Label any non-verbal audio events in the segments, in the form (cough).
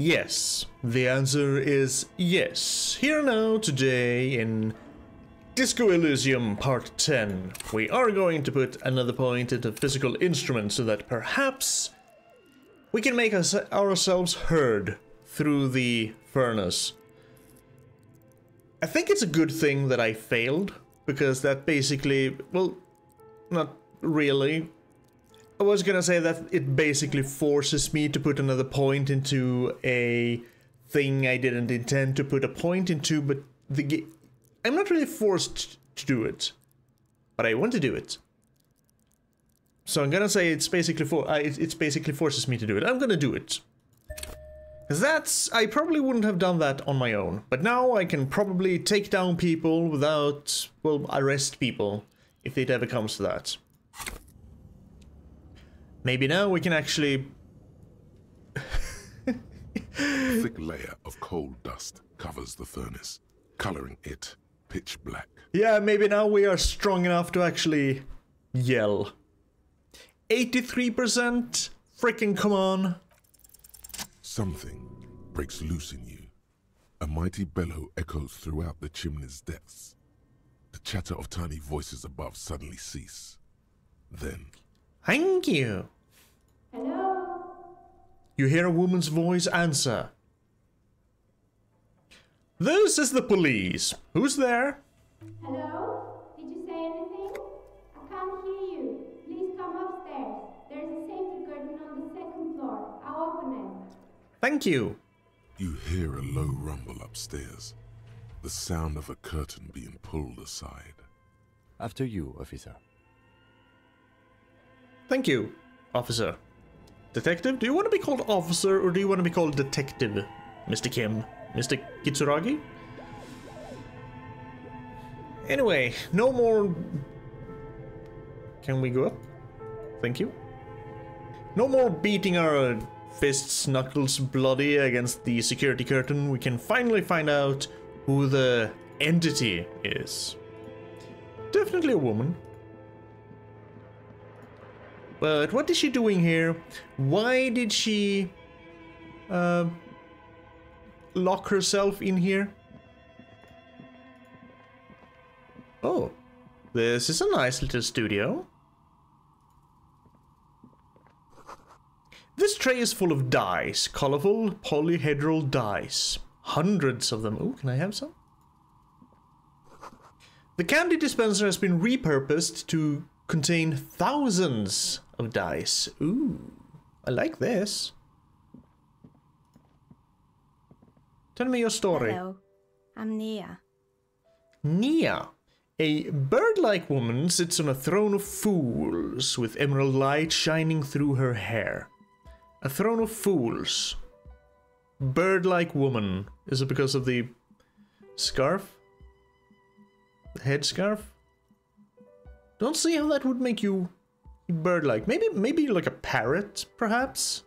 Yes, the answer is yes. Here now, today, in Disco Elysium Part 10, we are going to put another point into physical instruments so that perhaps we can make us, ourselves heard through the furnace. I think it's a good thing that I failed, because that basically, well, not really. I was gonna say that it basically forces me to put another point into a thing I didn't intend to put a point into, but the I'm not really forced to do it, but I want to do it. So I'm gonna say it's basically for uh, it, it's basically forces me to do it. I'm gonna do it. Cause that's I probably wouldn't have done that on my own, but now I can probably take down people without well arrest people if it ever comes to that. Maybe now we can actually... (laughs) Thick layer of coal dust covers the furnace, coloring it pitch black. Yeah, maybe now we are strong enough to actually yell. 83%? Freaking come on. Something breaks loose in you. A mighty bellow echoes throughout the chimney's depths. The chatter of tiny voices above suddenly cease. Then... Thank you. Hello? You hear a woman's voice answer. This is the police. Who's there? Hello? Did you say anything? I can't hear you. Please come upstairs. There's a safety curtain on the second floor. I'll open it. Thank you. You hear a low rumble upstairs. The sound of a curtain being pulled aside. After you, officer. Thank you, officer. Detective? Do you want to be called officer or do you want to be called detective, Mr. Kim? Mr. Kitsuragi? Anyway, no more... Can we go up? Thank you. No more beating our fists, knuckles bloody against the security curtain. We can finally find out who the entity is. Definitely a woman. But what is she doing here? Why did she uh, lock herself in here? Oh, this is a nice little studio. This tray is full of dice, colorful polyhedral dice. Hundreds of them. Oh, can I have some? The candy dispenser has been repurposed to contain thousands of dice. Ooh, I like this. Tell me your story. Hello. I'm Nia. Nia. A bird-like woman sits on a throne of fools with emerald light shining through her hair. A throne of fools. Bird-like woman. Is it because of the scarf? The headscarf? Don't see how that would make you bird-like. Maybe, maybe like a parrot, perhaps?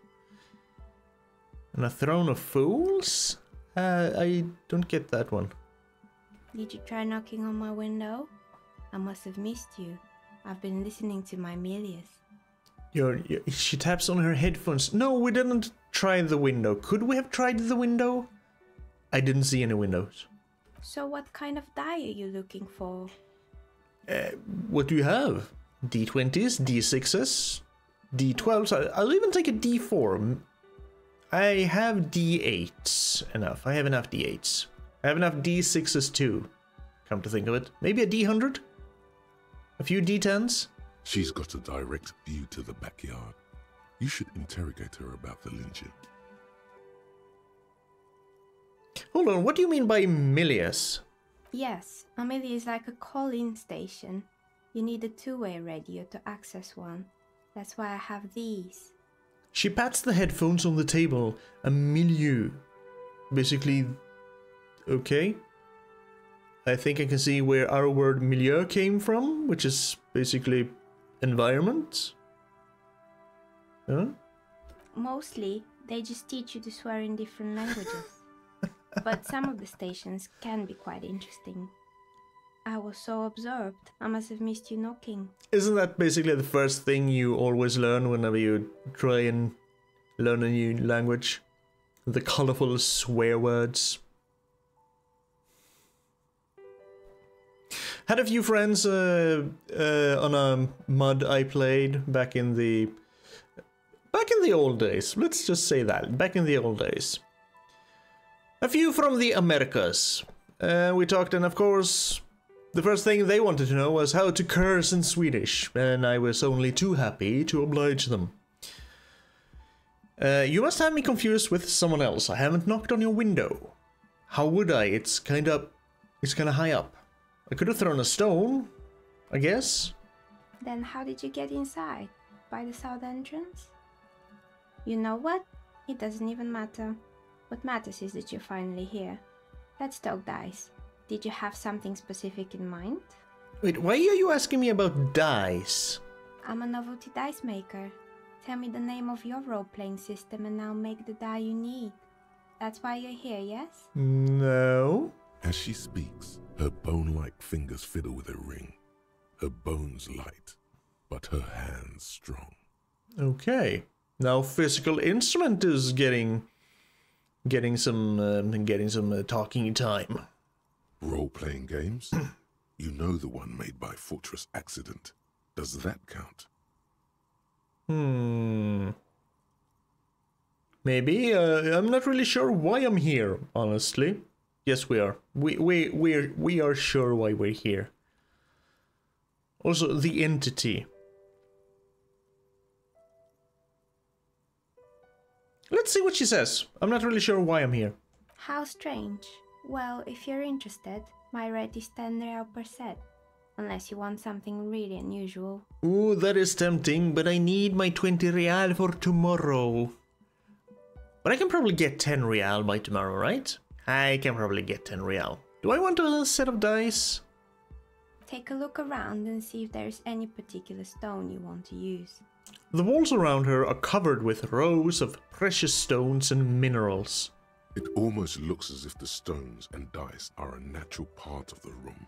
And a throne of fools? Uh, I don't get that one. Did you try knocking on my window? I must have missed you. I've been listening to my Melius. Your, your, she taps on her headphones. No, we didn't try the window. Could we have tried the window? I didn't see any windows. So what kind of die are you looking for? Uh, what do you have? D20s, D6s, D12s. I'll even take a D4. I have D8s enough. I have enough D8s. I have enough D6s too. Come to think of it. Maybe a D100? A few D10s? She's got a direct view to the backyard. You should interrogate her about the lynching. Hold on, what do you mean by Milius? Yes, Amelia is like a call-in station. You need a two-way radio to access one. That's why I have these. She pats the headphones on the table. A milieu. Basically, okay. I think I can see where our word milieu came from, which is basically environment. Huh? Mostly, they just teach you to swear in different languages. (laughs) but some of the stations can be quite interesting. I was so absorbed, I must have missed you knocking. Isn't that basically the first thing you always learn whenever you try and learn a new language? the colorful swear words. Had a few friends uh, uh, on a mud I played back in the back in the old days. Let's just say that back in the old days. A few from the Americas. Uh, we talked, and of course, the first thing they wanted to know was how to curse in Swedish, and I was only too happy to oblige them. Uh, you must have me confused with someone else. I haven't knocked on your window. How would I? It's kind of, it's kind of high up. I could have thrown a stone, I guess. Then how did you get inside? By the south entrance? You know what? It doesn't even matter. What matters is that you're finally here. Let's talk dice. Did you have something specific in mind? Wait, why are you asking me about dice? I'm a novelty dice maker. Tell me the name of your role playing system and I'll make the die you need. That's why you're here, yes? No. As she speaks, her bone like fingers fiddle with a ring. Her bones light, but her hands strong. Okay. Now physical instrument is getting getting some um, getting some uh, talking time. Role playing games? you know the one made by Fortress Accident. Does that count? Hmm. Maybe. Uh, I'm not really sure why I'm here, honestly. Yes, we are. We we we we are sure why we're here. Also, the entity. Let's see what she says. I'm not really sure why I'm here. How strange. Well, if you're interested, my rate is 10 real per set. Unless you want something really unusual. Ooh, that is tempting, but I need my 20 real for tomorrow. But I can probably get 10 real by tomorrow, right? I can probably get 10 real. Do I want a little set of dice? Take a look around and see if there's any particular stone you want to use. The walls around her are covered with rows of precious stones and minerals. It almost looks as if the stones and dice are a natural part of the room,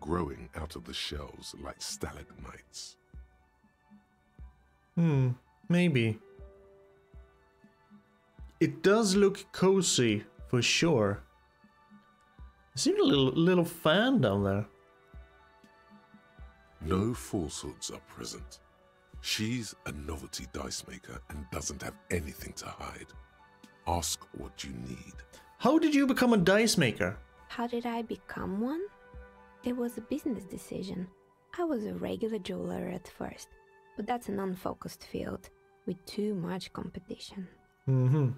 growing out of the shells like stalagmites. Hmm, maybe. It does look cozy, for sure. I see a little, little fan down there. No falsehoods are present. She's a novelty dice maker and doesn't have anything to hide. Ask what you need. How did you become a dice maker? How did I become one? It was a business decision. I was a regular jeweler at first, but that's an unfocused field with too much competition. Mm-hmm.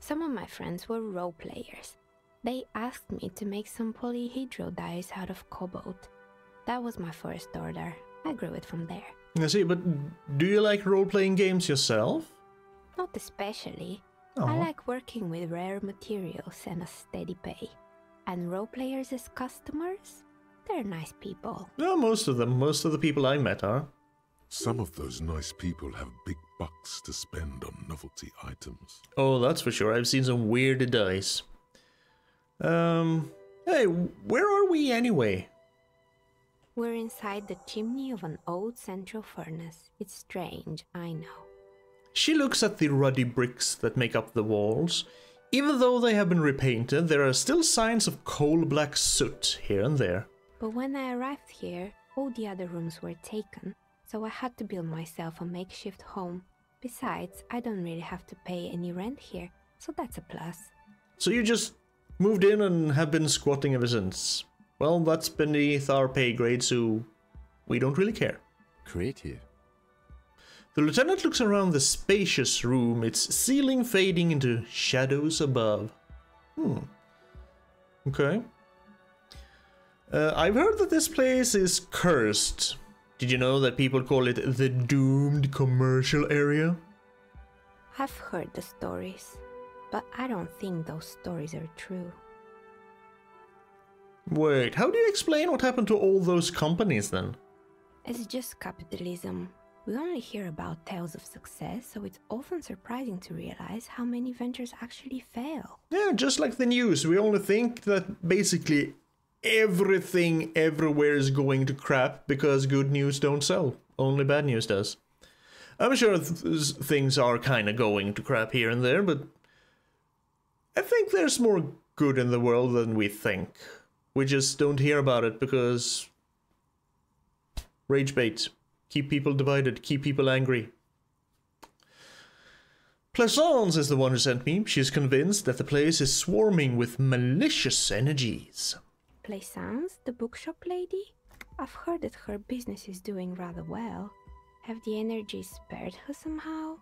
Some of my friends were role players. They asked me to make some polyhedral dice out of cobalt. That was my first order. I grew it from there. I see, but do you like role-playing games yourself? Not especially. Oh. I like working with rare materials and a steady pay. And role players as customers? They're nice people. No, most of them. Most of the people I met are. Some of those nice people have big bucks to spend on novelty items. Oh, that's for sure. I've seen some weird dice. Um, hey, where are we anyway? We're inside the chimney of an old central furnace. It's strange, I know. She looks at the ruddy bricks that make up the walls. Even though they have been repainted, there are still signs of coal black soot here and there. But when I arrived here, all the other rooms were taken, so I had to build myself a makeshift home. Besides, I don't really have to pay any rent here, so that's a plus. So you just moved in and have been squatting ever since. Well, that's beneath our pay grade, so we don't really care. Creative. The lieutenant looks around the spacious room, its ceiling fading into shadows above. Hmm. Okay. Uh, I've heard that this place is cursed. Did you know that people call it the doomed commercial area? I've heard the stories, but I don't think those stories are true. Wait, how do you explain what happened to all those companies then? It's just capitalism. We only hear about tales of success, so it's often surprising to realize how many ventures actually fail. Yeah, just like the news, we only think that basically everything everywhere is going to crap because good news don't sell. Only bad news does. I'm sure th- things are kind of going to crap here and there, but I think there's more good in the world than we think. We just don't hear about it because rage bait. Keep people divided, keep people angry. Plaisance is the one who sent me. She is convinced that the place is swarming with malicious energies. Plaisance, the bookshop lady? I've heard that her business is doing rather well. Have the energies spared her somehow?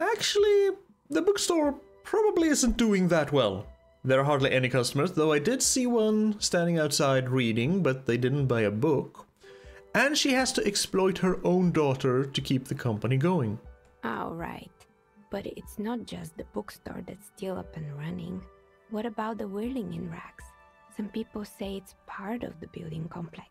Actually, the bookstore probably isn't doing that well. There are hardly any customers, though I did see one standing outside reading, but they didn't buy a book. And she has to exploit her own daughter to keep the company going. All right. But it's not just the bookstore that's still up and running. What about the whirling in rags? Some people say it's part of the building complex.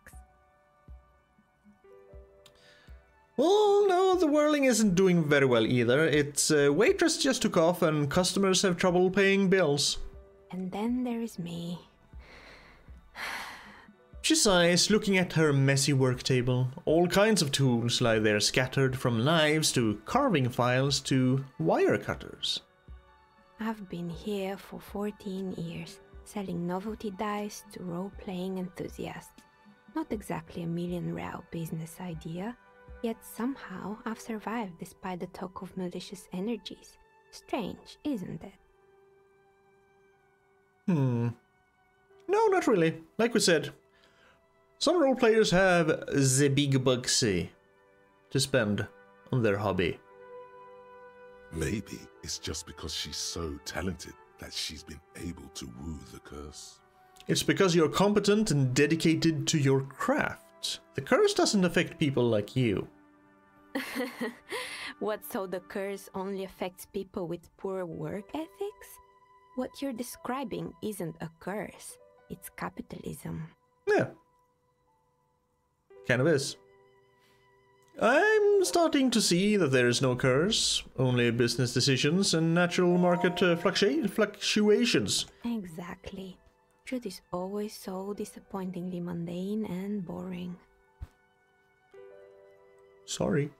Well, no, the whirling isn't doing very well either. Its uh, waitress just took off and customers have trouble paying bills. And then there is me. She sighs, looking at her messy work table. All kinds of tools lie there scattered from knives to carving files to wire cutters. I've been here for 14 years, selling novelty dice to role playing enthusiasts. Not exactly a million real business idea, yet somehow I've survived despite the talk of malicious energies. Strange, isn't it? Hmm. No, not really. Like we said, some role players have the big bucksy to spend on their hobby. Maybe it's just because she's so talented that she's been able to woo the curse. It's because you're competent and dedicated to your craft. The curse doesn't affect people like you. (laughs) what, so the curse only affects people with poor work ethics? What you're describing isn't a curse, it's capitalism. Yeah. Kind of is. I'm starting to see that there is no curse, only business decisions and natural market uh, fluctua- fluctuations. Exactly. Truth is always so disappointingly mundane and boring. Sorry.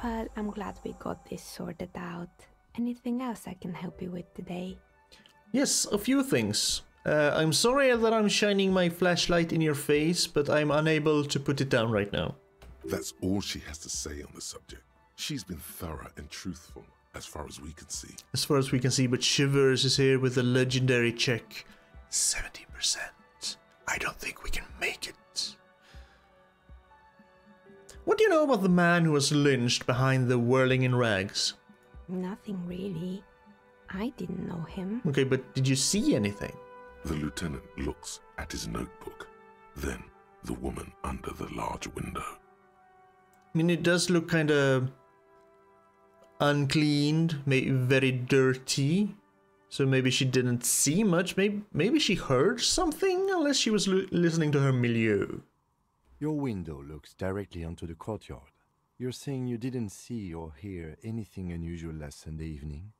But I'm glad we got this sorted out. Anything else I can help you with today? Yes, a few things. Uh, I'm sorry that I'm shining my flashlight in your face, but I'm unable to put it down right now. That's all she has to say on the subject. She's been thorough and truthful, as far as we can see. As far as we can see, but Shivers is here with a legendary check 70%. I don't think we can make it. What do you know about the man who was lynched behind the whirling in rags? Nothing really. I didn't know him. Okay, but did you see anything? The lieutenant looks at his notebook, then the woman under the large window. I mean, it does look kind of uncleaned, maybe very dirty. So maybe she didn't see much. Maybe maybe she heard something, unless she was l- listening to her milieu. Your window looks directly onto the courtyard. You're saying you didn't see or hear anything unusual last Sunday evening?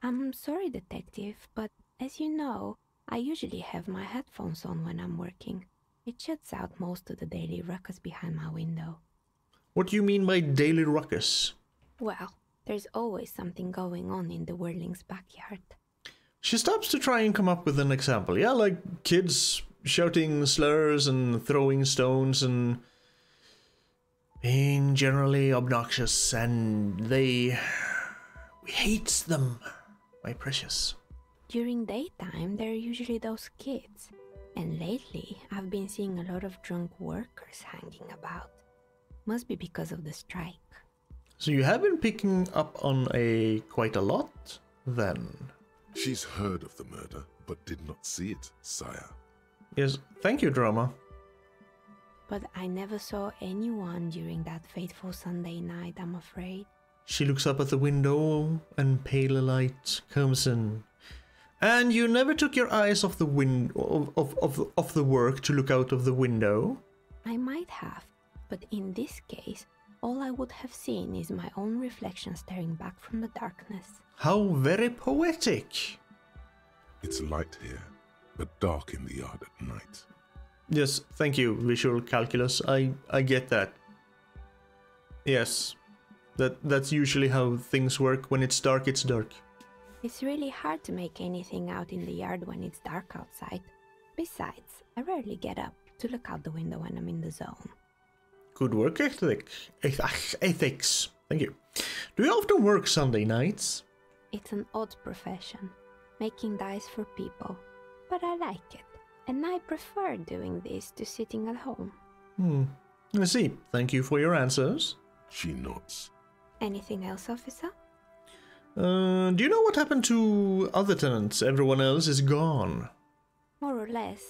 I'm sorry, Detective, but as you know, I usually have my headphones on when I'm working. It shuts out most of the daily ruckus behind my window. What do you mean by daily ruckus? Well, there's always something going on in the Whirling's backyard. She stops to try and come up with an example. Yeah, like kids shouting slurs and throwing stones and being generally obnoxious, and they. We hate them, my precious. During daytime, there are usually those kids. And lately, I've been seeing a lot of drunk workers hanging about. Must be because of the strike. So you have been picking up on a quite a lot, then. She's heard of the murder, but did not see it, sire. Yes, thank you, drama. But I never saw anyone during that fateful Sunday night, I'm afraid. She looks up at the window, and pale light comes in. And you never took your eyes off the win- of, of, of, of the work to look out of the window? I might have, but in this case, all I would have seen is my own reflection staring back from the darkness. How very poetic. It's light here, but dark in the yard at night. Yes, thank you, visual calculus. I, I get that. Yes. That that's usually how things work. When it's dark, it's dark. It's really hard to make anything out in the yard when it's dark outside. Besides, I rarely get up to look out the window when I'm in the zone. Good work ethic. Ah, ethics. Thank you. Do you often work Sunday nights? It's an odd profession, making dice for people, but I like it, and I prefer doing this to sitting at home. Hmm. I see. Thank you for your answers. She nods. Anything else, officer? Uh, do you know what happened to other tenants? Everyone else is gone. More or less.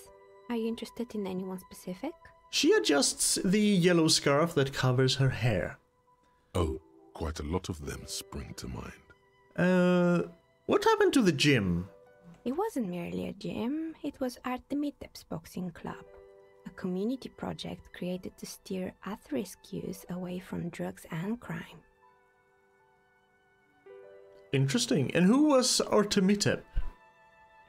Are you interested in anyone specific? She adjusts the yellow scarf that covers her hair. Oh, quite a lot of them spring to mind. Uh, what happened to the gym? It wasn't merely a gym, it was Artemiteps Boxing Club, a community project created to steer at-risk youth away from drugs and crime. Interesting. And who was Artemitep?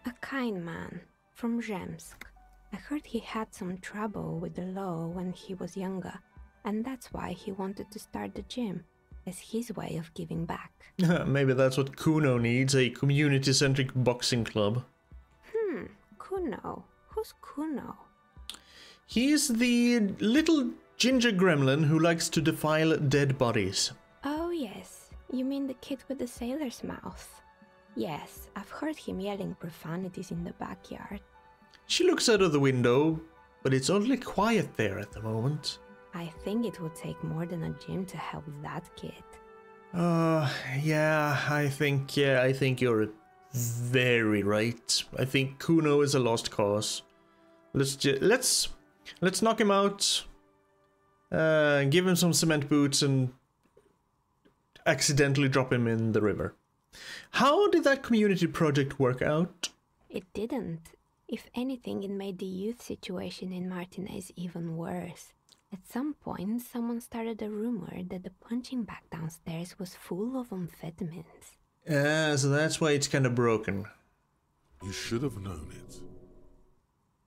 A kind man from Zemsk. I heard he had some trouble with the law when he was younger, and that's why he wanted to start the gym as his way of giving back. (laughs) Maybe that's what Kuno needs a community centric boxing club. Hmm, Kuno. Who's Kuno? He's the little ginger gremlin who likes to defile dead bodies. Oh, yes. You mean the kid with the sailor's mouth? Yes, I've heard him yelling profanities in the backyard. She looks out of the window, but it's oddly quiet there at the moment. I think it would take more than a gym to help that kid. Uh, yeah, I think, yeah, I think you're very right. I think Kuno is a lost cause. Let's ju- let's let's knock him out. Uh, give him some cement boots and accidentally drop him in the river. How did that community project work out? It didn't. If anything, it made the youth situation in Martinaise even worse. At some point, someone started a rumor that the punching bag downstairs was full of amphetamines. Uh, so that's why it's kind of broken. You should have known it.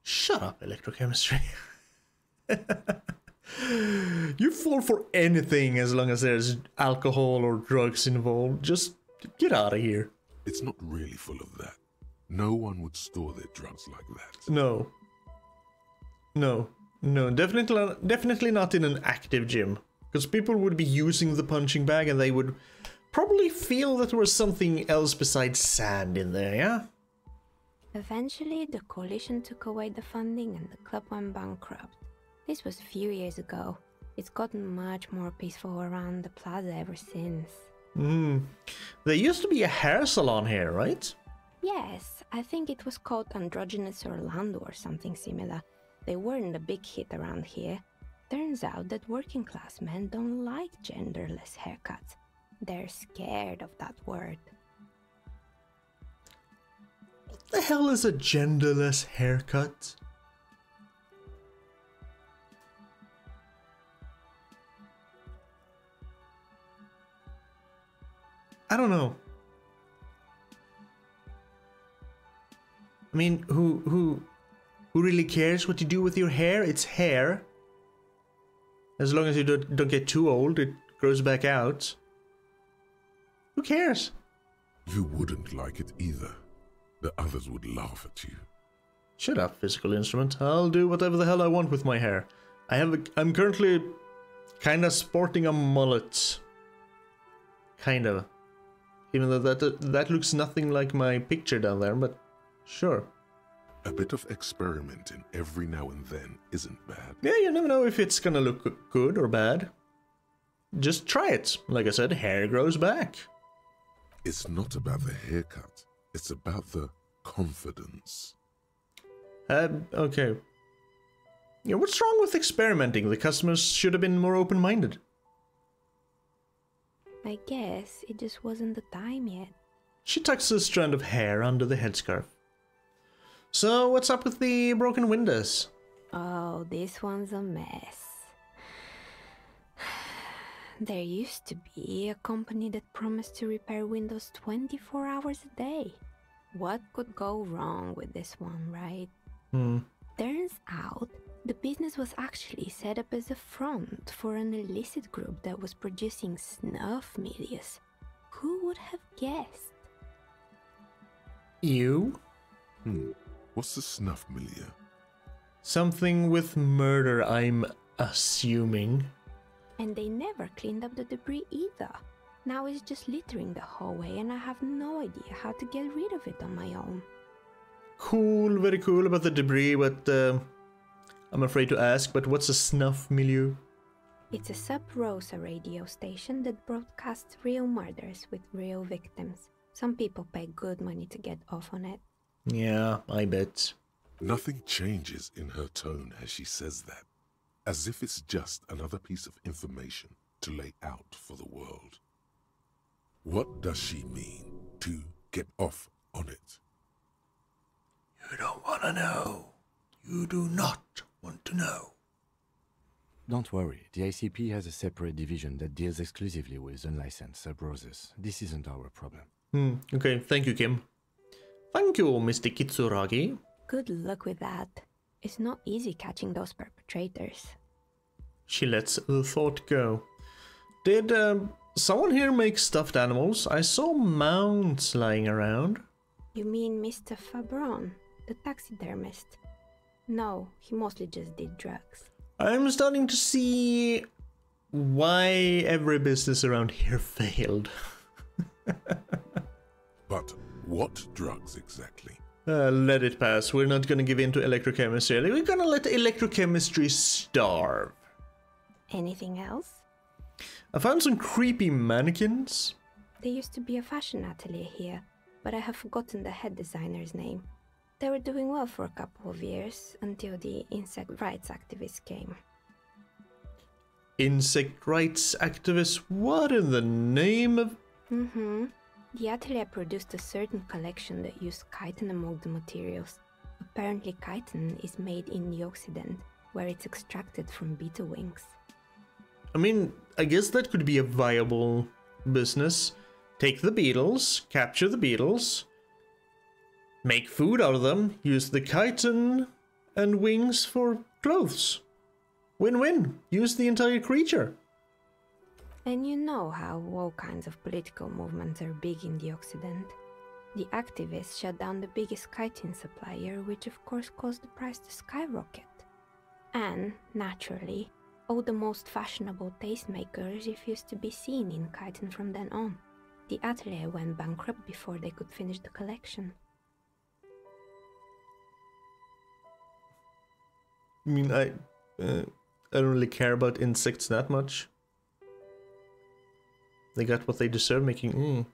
Shut up, electrochemistry. (laughs) you fall for anything as long as there's alcohol or drugs involved. Just get out of here. It's not really full of that. No one would store their drugs like that. No. No. No, definitely definitely not in an active gym. Because people would be using the punching bag and they would probably feel that there was something else besides sand in there, yeah? Eventually, the coalition took away the funding and the club went bankrupt. This was a few years ago. It's gotten much more peaceful around the plaza ever since. Hmm. There used to be a hair salon here, right? Yes, I think it was called Androgynous Orlando or something similar. They weren't a big hit around here. Turns out that working class men don't like genderless haircuts. They're scared of that word. What the hell is a genderless haircut? I don't know. I mean, who who who really cares what you do with your hair? It's hair. As long as you don't, don't get too old, it grows back out. Who cares? You wouldn't like it either. The others would laugh at you. Shut up, physical instrument. I'll do whatever the hell I want with my hair. I have a, I'm currently kind of sporting a mullet. Kind of. Even though that that looks nothing like my picture down there, but sure. A bit of experimenting every now and then isn't bad. Yeah, you never know if it's gonna look good or bad. Just try it. Like I said, hair grows back. It's not about the haircut, it's about the confidence. Um, okay. Yeah, what's wrong with experimenting? The customers should have been more open minded. I guess it just wasn't the time yet. She tucks a strand of hair under the headscarf. So, what's up with the broken windows? Oh, this one's a mess. (sighs) There used to be a company that promised to repair windows 24 hours a day. What could go wrong with this one, right? Hmm. Turns out The business was actually set up as a front for an illicit group that was producing snuff milias. Who would have guessed? You? Hmm. What's the snuff milieu? Something with murder, I'm assuming. And they never cleaned up the debris either. Now it's just littering the hallway, and I have no idea how to get rid of it on my own. Cool, very cool about the debris, but uh, I'm afraid to ask, but what's a snuff milieu? It's a sub rosa radio station that broadcasts real murders with real victims. Some people pay good money to get off on it. Yeah, I bet. Nothing changes in her tone as she says that, as if it's just another piece of information to lay out for the world. What does she mean to get off on it? You don't want to know. You do not want to know. Don't worry, the ICP has a separate division that deals exclusively with unlicensed sub roses. This isn't our problem. Hmm, okay, thank you, Kim. Thank you, Mr. Kitsuragi. Good luck with that. It's not easy catching those perpetrators. She lets the thought go. Did um, someone here make stuffed animals? I saw mounts lying around. You mean Mr. Fabron, the taxidermist? No, he mostly just did drugs. I'm starting to see why every business around here (laughs) failed. But what drugs exactly? Uh, let it pass. We're not gonna give in to electrochemistry. We're gonna let electrochemistry starve. Anything else? I found some creepy mannequins. There used to be a fashion atelier here, but I have forgotten the head designer's name. They were doing well for a couple of years until the insect rights activists came. Insect rights activists. What in the name of. Mm-hmm. The atelier produced a certain collection that used chitin among the materials. Apparently, chitin is made in the Occident, where it's extracted from beetle wings. I mean, I guess that could be a viable business. Take the beetles, capture the beetles, make food out of them, use the chitin and wings for clothes. Win win. Use the entire creature. And you know how all kinds of political movements are big in the Occident. The activists shut down the biggest chitin supplier, which of course caused the price to skyrocket. And, naturally, all the most fashionable tastemakers refused to be seen in chitin from then on. The atelier went bankrupt before they could finish the collection. I mean, I, uh, I don't really care about insects that much. They got what they deserve, making. Mm.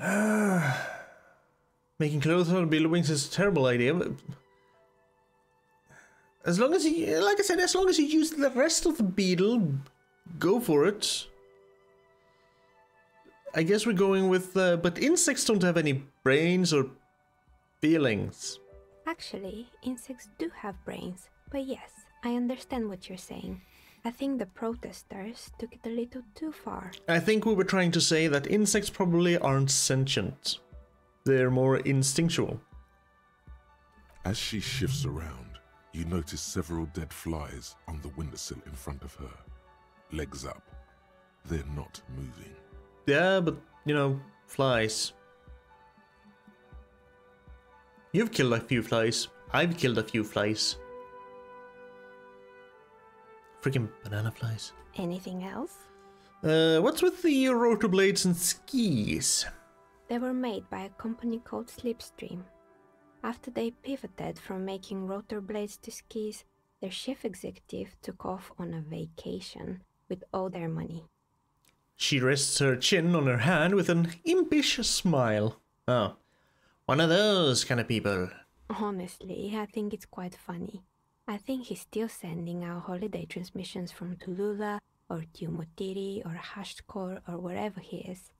(sighs) making clothes out of beetle wings is a terrible idea. But as long as you, like I said, as long as you use the rest of the beetle, go for it. I guess we're going with, uh, but insects don't have any brains or feelings. Actually, insects do have brains, but yes, I understand what you're saying. I think the protesters took it a little too far. I think we were trying to say that insects probably aren't sentient. They're more instinctual. As she shifts around, you notice several dead flies on the windowsill in front of her. Legs up. They're not moving. Yeah, but, you know, flies. You've killed a few flies. I've killed a few flies. Freaking banana flies. Anything else? Uh, what's with the rotor blades and skis? They were made by a company called Slipstream. After they pivoted from making rotor blades to skis, their chief executive took off on a vacation with all their money. She rests her chin on her hand with an impish smile. Oh, one of those kind of people. Honestly, I think it's quite funny. I think he's still sending out holiday transmissions from Tulula or Tumutiri or Hashtkor or wherever he is.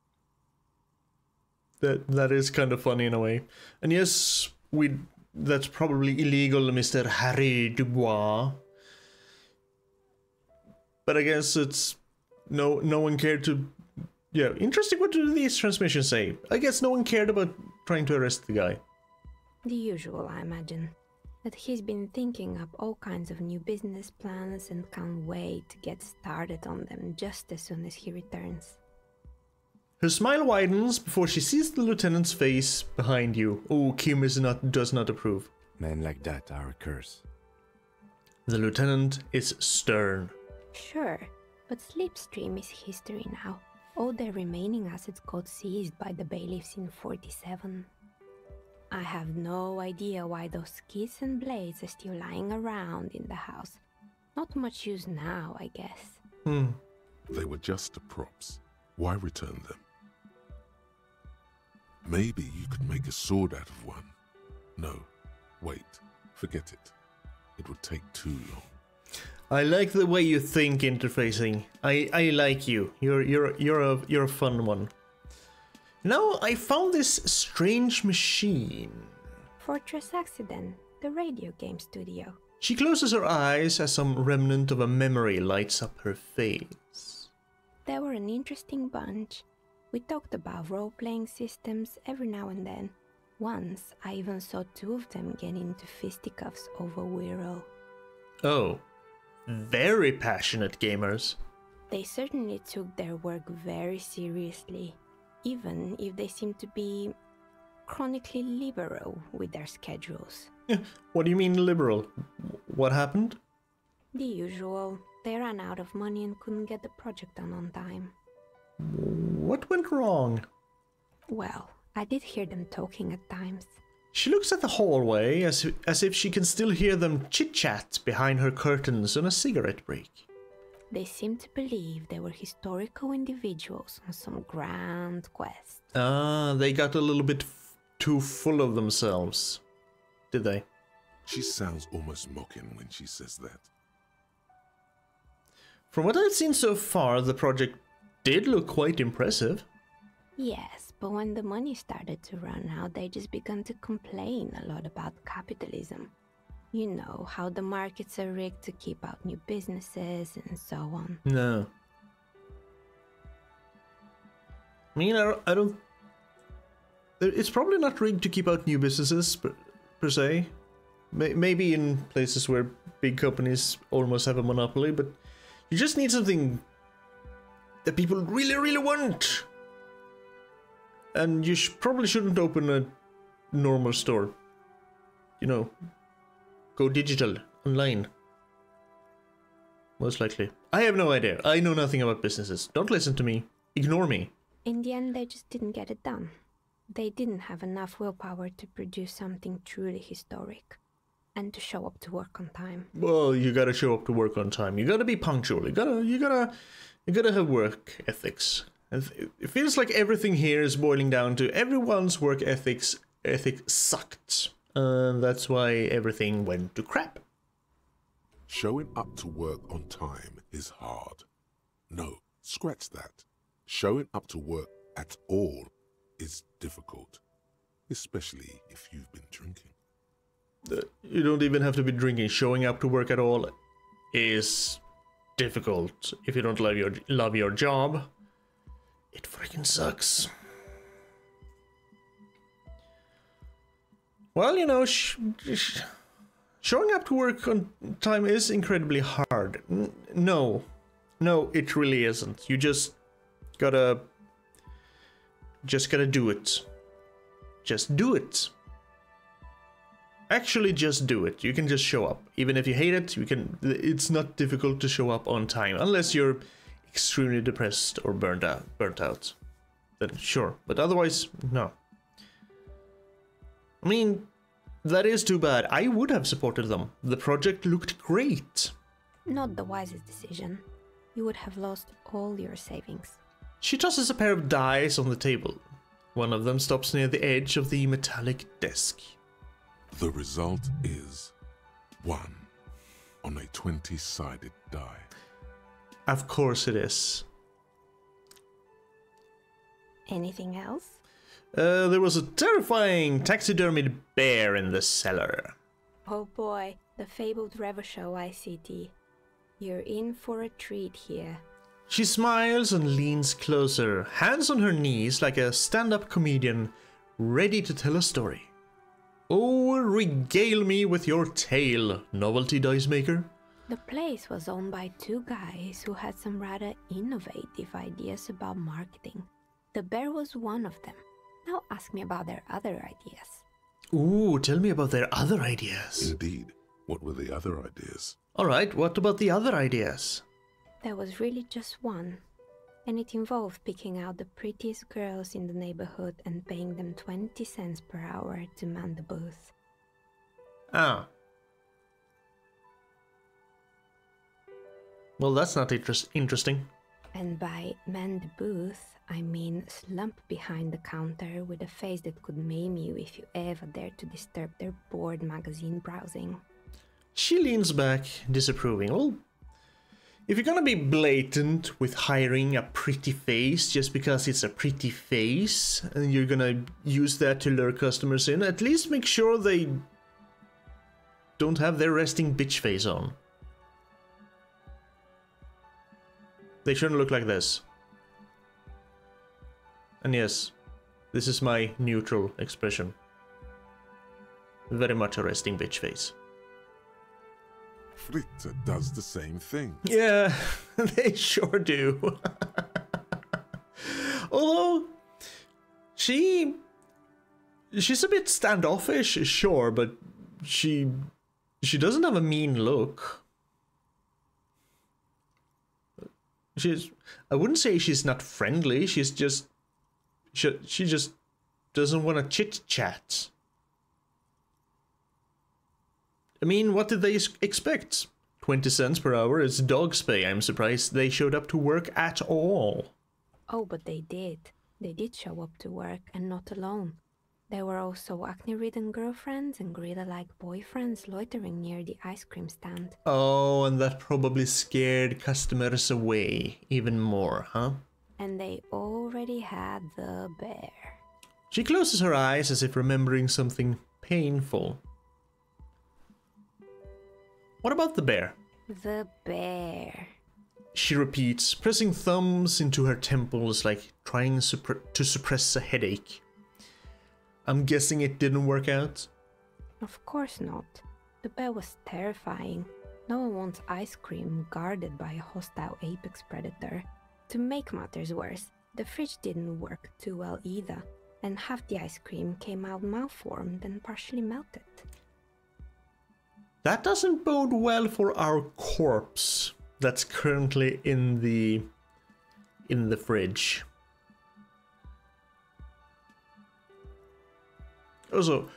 That that is kind of funny in a way. And yes, we that's probably illegal, Mr. Harry Dubois. But I guess it's no no one cared to yeah, interesting what do these transmissions say? I guess no one cared about trying to arrest the guy. The usual, I imagine. That he's been thinking up all kinds of new business plans and can't wait to get started on them just as soon as he returns. Her smile widens before she sees the lieutenant's face behind you. Oh, Kim is not does not approve. Men like that are a curse. The lieutenant is stern. Sure, but Slipstream is history now. All the remaining assets got seized by the bailiffs in 47. I have no idea why those keys and blades are still lying around in the house. Not much use now, I guess. Hmm. They were just the props. Why return them? Maybe you could make a sword out of one. No, wait, forget it. It would take too long. I like the way you think, interfacing. I, I like you. You're you're you're a you're a fun one. Now I found this strange machine. Fortress Accident, the radio game studio. She closes her eyes as some remnant of a memory lights up her face. They were an interesting bunch. We talked about role playing systems every now and then. Once, I even saw two of them get into fisticuffs over Wirral. Oh, very passionate gamers. They certainly took their work very seriously, even if they seem to be chronically liberal with their schedules. What do you mean liberal? What happened? The usual. They ran out of money and couldn't get the project done on time. What went wrong? Well, I did hear them talking at times. She looks at the hallway as, as if she can still hear them chit chat behind her curtains on a cigarette break. They seemed to believe they were historical individuals on some grand quest. Ah, they got a little bit f- too full of themselves. Did they? She sounds almost mocking when she says that. From what I've seen so far, the project did look quite impressive. Yes, but when the money started to run out, they just began to complain a lot about capitalism. You know, how the markets are rigged to keep out new businesses and so on. No. I mean, I don't. I don't it's probably not rigged to keep out new businesses per, per se. Maybe in places where big companies almost have a monopoly, but you just need something that people really, really want. And you sh- probably shouldn't open a normal store. You know, go digital, online. Most likely. I have no idea. I know nothing about businesses. Don't listen to me. Ignore me. In the end, they just didn't get it done. They didn't have enough willpower to produce something truly historic and to show up to work on time. Well, you gotta show up to work on time. You gotta be punctual. You gotta, you gotta, you gotta have work ethics. It feels like everything here is boiling down to everyone's work ethics ethic sucked, and that's why everything went to crap. Showing up to work on time is hard. No, scratch that. Showing up to work at all is difficult, especially if you've been drinking. Uh, You don't even have to be drinking. Showing up to work at all is difficult if you don't love your love your job. It freaking sucks. Well, you know, sh- sh- showing up to work on time is incredibly hard. N- no, no, it really isn't. You just gotta, just gotta do it. Just do it actually just do it you can just show up even if you hate it you can it's not difficult to show up on time unless you're extremely depressed or burnt out burnt out then sure but otherwise no i mean that is too bad i would have supported them the project looked great Not the wisest decision. You would have lost all your savings. she tosses a pair of dice on the table one of them stops near the edge of the metallic desk The result is one on a 20 sided die. of course it is Anything else? Uh, there was a terrifying taxidermied bear in the cellar. Oh boy, the fabled Revoshow ICT. You're in for a treat here. She smiles and leans closer, hands on her knees like a stand up comedian, ready to tell a story. Oh, regale me with your tale, novelty dice maker. The place was owned by two guys who had some rather innovative ideas about marketing. The bear was one of them. Now ask me about their other ideas. Ooh, tell me about their other ideas. Indeed. What were the other ideas? Alright, what about the other ideas? There was really just one, and it involved picking out the prettiest girls in the neighborhood and paying them 20 cents per hour to man the booth. Ah. Well, that's not interest- interesting. And by man the booth, I mean slump behind the counter with a face that could maim you if you ever dared to disturb their bored magazine browsing. She leans back, disapproving. Well, if you're gonna be blatant with hiring a pretty face just because it's a pretty face, and you're gonna use that to lure customers in, at least make sure they don't have their resting bitch face on. They shouldn't look like this. And yes, this is my neutral expression. Very much a resting bitch face. Fritta does the same thing. Yeah, (laughs) they sure do. (laughs) Although she she's a bit standoffish, sure, but she she doesn't have a mean look. She's I wouldn't say she's not friendly, she's just she, she just doesn't want to chit chat. I mean, what did they expect? 20 cents per hour is dog's pay. I'm surprised they showed up to work at all. Oh, but they did. They did show up to work, and not alone. There were also acne ridden girlfriends and gorilla like boyfriends loitering near the ice cream stand. Oh, and that probably scared customers away even more, huh? And they already had the bear. She closes her eyes as if remembering something painful. What about the bear? The bear. She repeats, pressing thumbs into her temples like trying suppre- to suppress a headache. I'm guessing it didn't work out. Of course not. The bear was terrifying. No one wants ice cream guarded by a hostile apex predator. To make matters worse, the fridge didn't work too well either, and half the ice cream came out malformed and partially melted. That doesn't bode well for our corpse that's currently in the in the fridge. Also,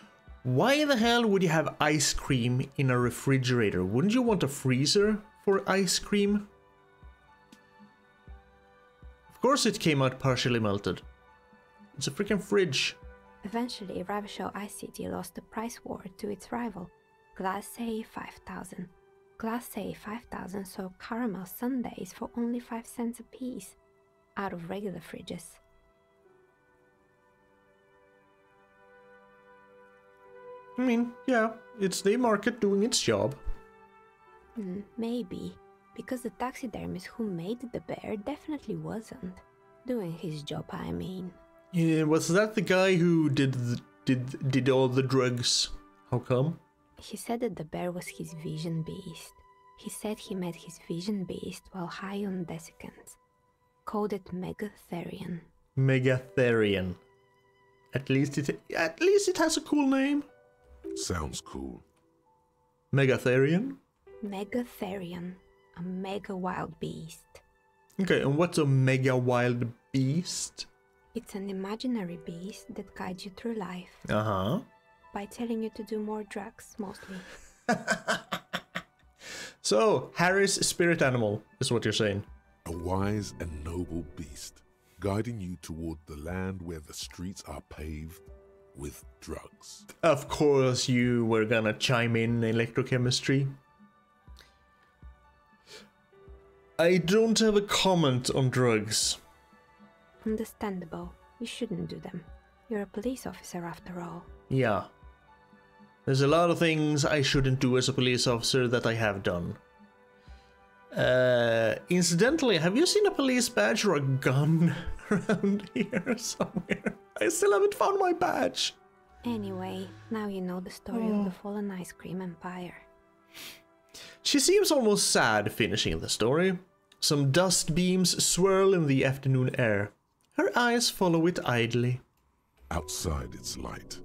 why the hell would you have ice cream in a refrigerator? Wouldn't you want a freezer for ice cream? Of course it came out partially melted. It's a freaking fridge. Eventually, Revachol Ice City lost the price war to its rival, Glacé 5000. Glacé 5000 sold caramel sundaes for only 5 cents a piece, out of regular fridges. I mean, yeah, it's the market doing its job. Hmm, maybe, because the taxidermist who made the bear definitely wasn't. Doing his job, I mean. Yeah, was that the guy who did the, did did all the drugs? How come? He said that the bear was his vision beast. He said he met his vision beast while high on desiccants. Called it Megatherian. Megatherian. At least it at least it has a cool name. Sounds cool. Megatherian. Megatherian. A mega wild beast. Okay, and what's a mega wild beast? It's an imaginary beast that guides you through life Uh huh. by telling you to do more drugs, mostly. (laughs) So Harry's spirit animal is what you're saying. A wise and noble beast, guiding you toward the land where the streets are paved with drugs. Of course, you were gonna chime in electrochemistry. I don't have a comment on drugs. Understandable. You shouldn't do them. You're a police officer after all. Yeah. There's a lot of things I shouldn't do as a police officer that I have done. Uh, incidentally, have you seen a police badge or a gun (laughs) around here somewhere? I still haven't found my badge. Anyway, now you know the story of the fallen ice cream empire. She seems almost sad finishing the story. Some dust beams swirl in the afternoon air. Her eyes follow it idly. Outside it's light.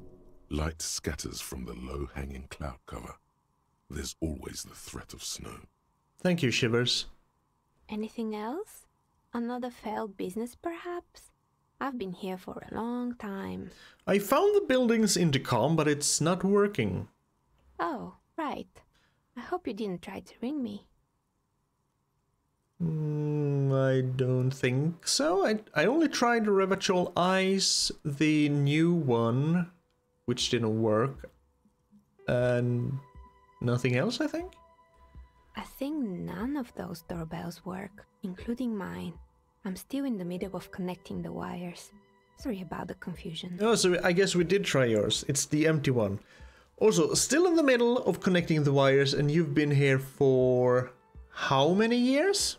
Light scatters from the low hanging cloud cover. There's always the threat of snow. Thank you, Shivers. Anything else? Another failed business, perhaps? I've been here for a long time. I found the building's intercom, but it's not working. Oh, right. I hope you didn't try to ring me. Mm, I don't think so. I, I only tried Revachol Ice, the new one, which didn't work, and nothing else, I think. I think none of those doorbells work, including mine. I'm still in the middle of connecting the wires. Sorry about the confusion. Oh, so I guess we did try yours. It's the empty one. Also, still in the middle of connecting the wires, and you've been here for how many years?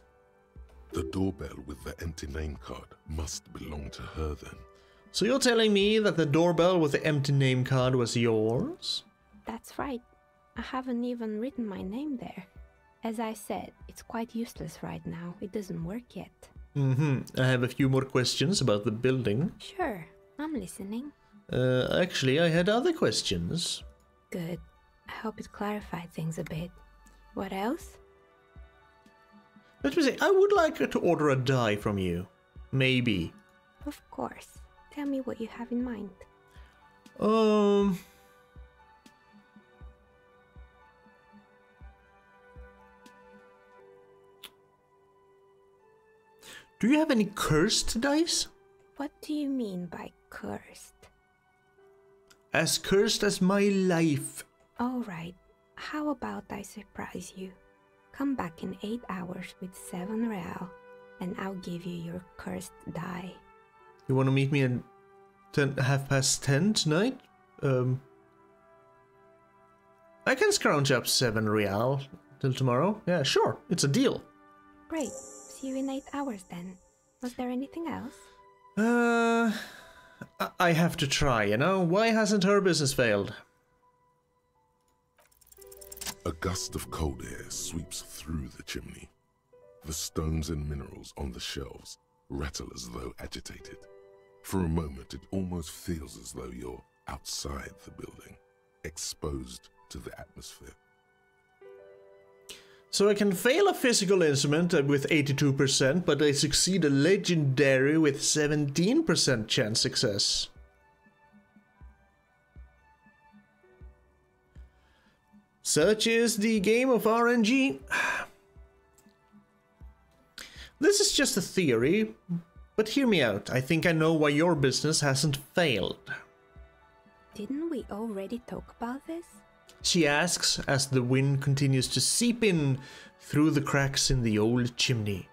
The doorbell with the empty name card must belong to her then. So you're telling me that the doorbell with the empty name card was yours? That's right. I haven't even written my name there. As I said, it's quite useless right now. It doesn't work yet. Mm-hmm. I have a few more questions about the building. Sure, I'm listening. Uh, actually, I had other questions. Good. I hope it clarified things a bit. What else? Let me say, I would like to order a die from you. Maybe. Of course. Tell me what you have in mind. Um. Do you have any cursed dice? What do you mean by cursed? As cursed as my life. All right. How about I surprise you? Come back in eight hours with seven real, and I'll give you your cursed die. You want to meet me at ten, half past ten tonight? Um. I can scrounge up seven real till tomorrow. Yeah, sure. It's a deal. Great. See you in eight hours then. Was there anything else? Uh, I- I have to try, you know? Why hasn't her business failed? A gust of cold air sweeps through the chimney. The stones and minerals on the shelves rattle as though agitated. For a moment, it almost feels as though you're outside the building, exposed to the atmosphere. So I can fail a physical instrument uh, with 82%, but I succeed a legendary with 17% chance success. Such is the game of RNG. (sighs) This is just a theory, but hear me out. I think I know why your business hasn't failed. Didn't we already talk about this? She asks as the wind continues to seep in through the cracks in the old chimney.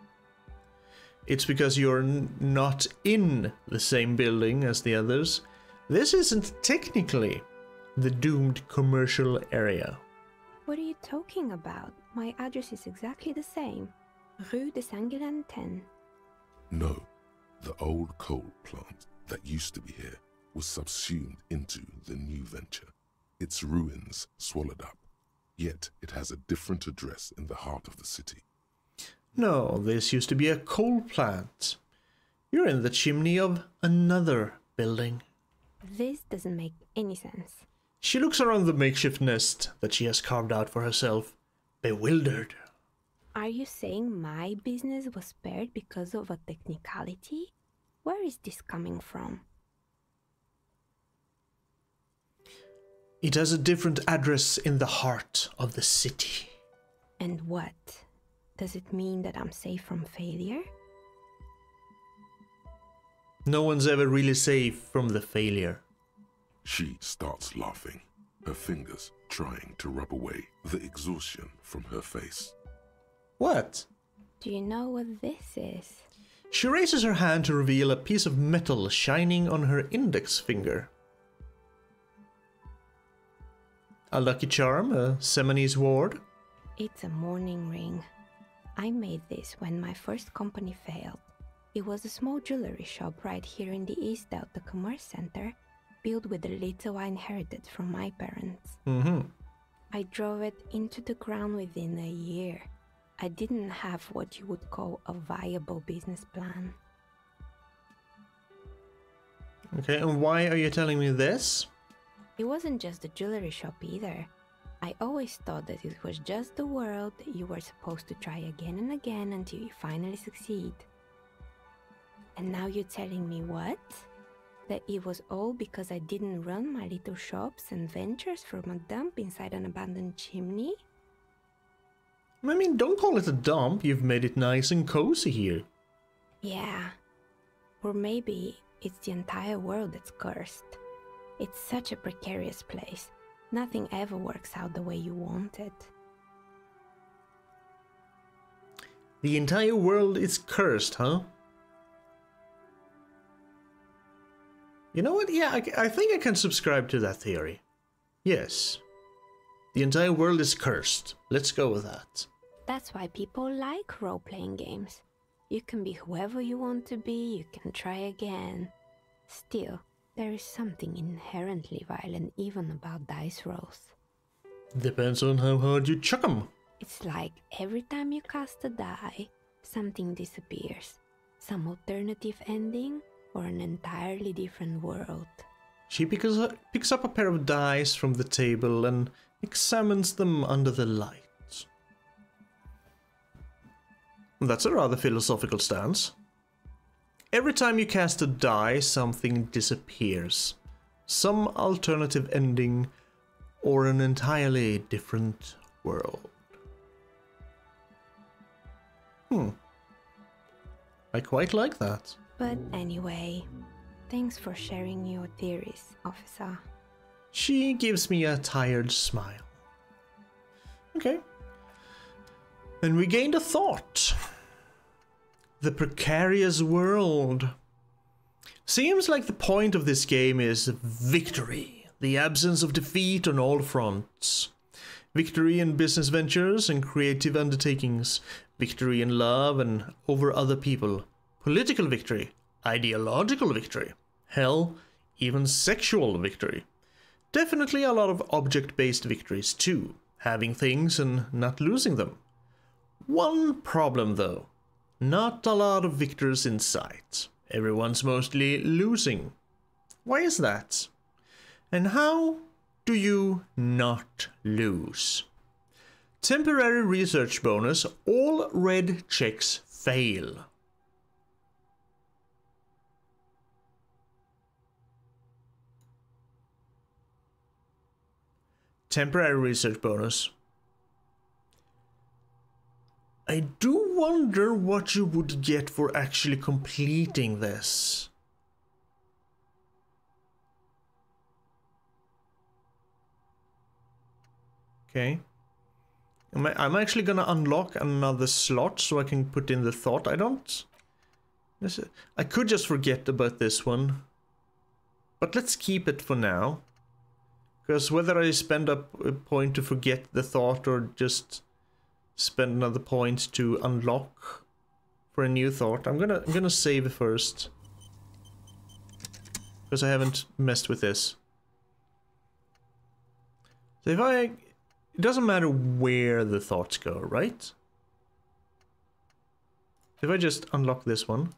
It's because you're not in the same building as the others. This isn't technically the doomed commercial area. What are you talking about? My address is exactly the same. Rue de Saint-Guilain 10. No, the old coal plant that used to be here was subsumed into the new venture. Its ruins swallowed up. Yet it has a different address in the heart of the city. No, this used to be a coal plant. You're in the chimney of another building. This doesn't make any sense. She looks around the makeshift nest that she has carved out for herself, bewildered. Are you saying my business was spared because of a technicality? Where is this coming from? It has a different address in the heart of the city. And what? Does it mean that I'm safe from failure? No one's ever really safe from the failure. She starts laughing, her fingers trying to rub away the exhaustion from her face. What? Do you know what this is? She raises her hand to reveal a piece of metal shining on her index finger. A lucky charm, a Semenese ward. It's a mourning ring. I made this when my first company failed. It was a small jewelry shop right here in the East Delta Commerce Center, built with the little I inherited from my parents. Mm-hmm. I drove it into the ground within a year. I didn't have what you would call a viable business plan. Okay, and why are you telling me this? It wasn't just a jewelry shop either. I always thought that it was just the world you were supposed to try again and again until you finally succeed. And now you're telling me what? That it was all because I didn't run my little shops and ventures from a dump inside an abandoned chimney? I mean, don't call it a dump. You've made it nice and cozy here. Yeah. Or maybe it's the entire world that's cursed. It's such a precarious place. Nothing ever works out the way you want it. The entire world is cursed, huh? You know what? Yeah, I, I think I can subscribe to that theory. Yes. The entire world is cursed. Let's go with that. That's why people like role playing games. You can be whoever you want to be, you can try again. Still, there is something inherently violent even about dice rolls. Depends on how hard you chuck 'em. It's like every time you cast a die, something disappears. Some alternative ending or an entirely different world. She picks up, picks up a pair of dice from the table and examines them under the light. That's a rather philosophical stance. Every time you cast a die, something disappears. Some alternative ending or an entirely different world. Hmm. I quite like that. But anyway, thanks for sharing your theories, officer. She gives me a tired smile. Okay. Then we gained a thought. The precarious world. Seems like the point of this game is victory, the absence of defeat on all fronts. Victory in business ventures and creative undertakings, victory in love and over other people, political victory, ideological victory, hell, even sexual victory. Definitely a lot of object based victories too, having things and not losing them. One problem though not a lot of victors in sight. Everyone's mostly losing. Why is that? And how do you not lose? Temporary research bonus all red checks fail. Temporary research bonus. I do wonder what you would get for actually completing this. Okay. I'm actually gonna unlock another slot so I can put in the thought. I don't... I could just forget about this one. But let's keep it for now. Because whether I spend a point to forget the thought or just spend another point to unlock for a new thought. I'm gonna I'm gonna save first. Because I haven't messed with this. So if I it doesn't matter where the thoughts go, right? If I just unlock this one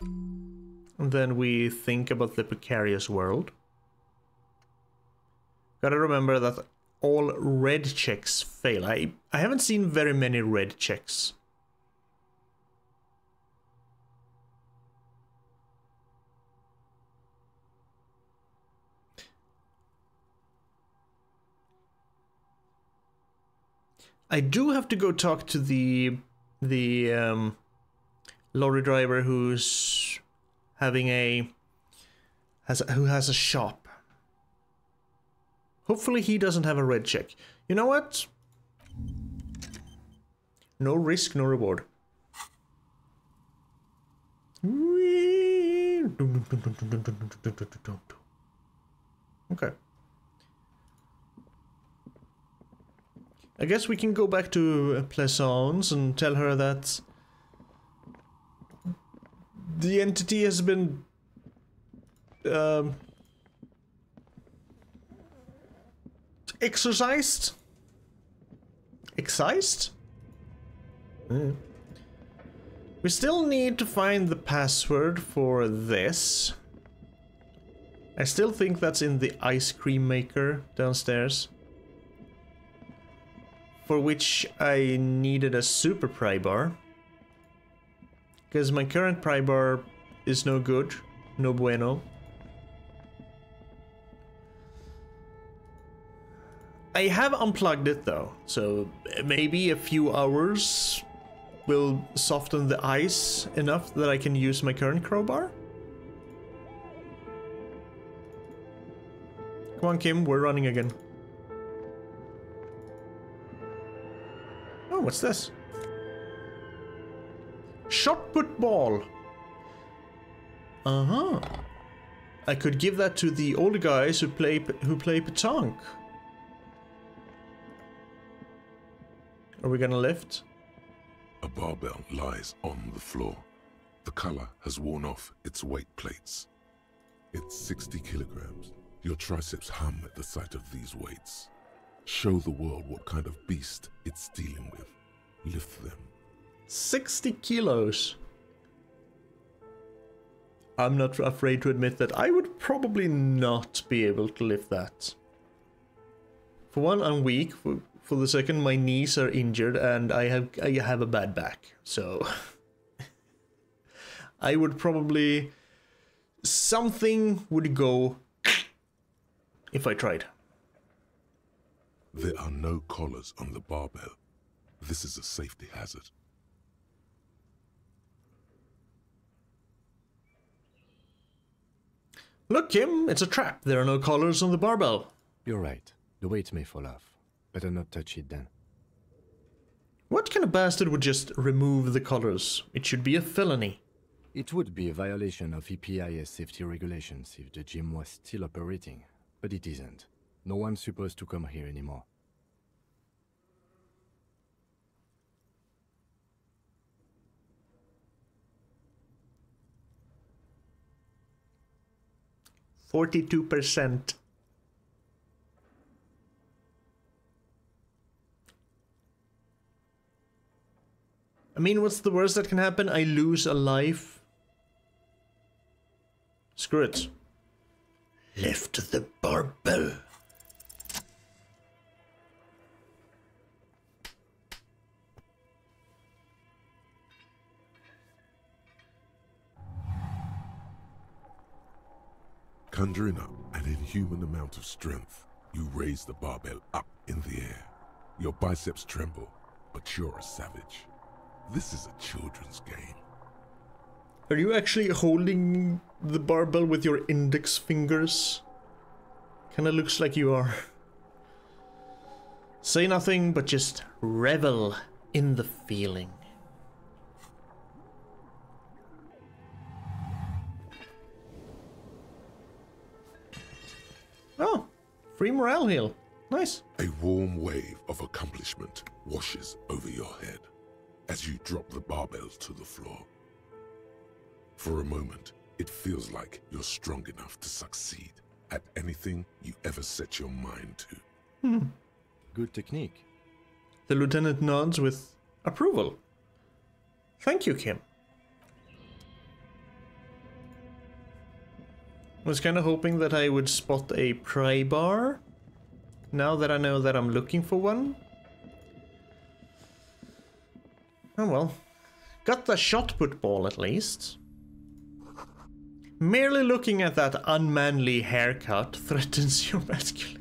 and then we think about the precarious world. Gotta remember that all red checks fail. I, I haven't seen very many red checks. I do have to go talk to the the um, lorry driver who's having a has who has a shop Hopefully he doesn't have a red check. You know what? No risk, no reward. Okay. I guess we can go back to Plaisance and tell her that the entity has been um, exercised. Excised? Mm. We still need to find the password for this. I still think that's in the ice cream maker downstairs. For which I needed a super pry bar. Because my current pry bar is no good. No bueno. I have unplugged it though, so maybe a few hours will soften the ice enough that I can use my current crowbar? Come on, Kim, we're running again. Oh, what's this? Shot put ball. Uh huh. I could give that to the older guys who play who play petanque. Are we gonna lift? A barbell lies on the floor. The color has worn off its weight plates. It's 60 kilograms. Your triceps hum at the sight of these weights. Show the world what kind of beast it's dealing with. Lift them. 60 kilos. I'm not afraid to admit that I would probably not be able to lift that. For one, I'm weak. For, for the second, my knees are injured and I have I have a bad back. So (laughs) I would probably something would go if I tried. There are no collars on the barbell. This is a safety hazard. Look, Kim, it's a trap. There are no collars on the barbell. You're right. The weight may fall off. Better not touch it then. What kind of bastard would just remove the colors? It should be a felony. It would be a violation of EPIS safety regulations if the gym was still operating, but it isn't. No one's supposed to come here anymore. Forty-two percent. I mean, what's the worst that can happen? I lose a life. Screw it. Lift the barbell. Conjuring up an inhuman amount of strength, you raise the barbell up in the air. Your biceps tremble, but you're a savage. This is a children's game. Are you actually holding the barbell with your index fingers? Kinda looks like you are. (laughs) Say nothing, but just revel in the feeling. Oh, free morale heal. Nice. A warm wave of accomplishment washes over your head as you drop the barbells to the floor. For a moment, it feels like you're strong enough to succeed at anything you ever set your mind to. Hmm. Good technique. The lieutenant nods with approval. Thank you, Kim. Was kind of hoping that I would spot a pry bar. Now that I know that I'm looking for one. Oh well. Got the shot put ball at least. Merely looking at that unmanly haircut (laughs) threatens your masculinity.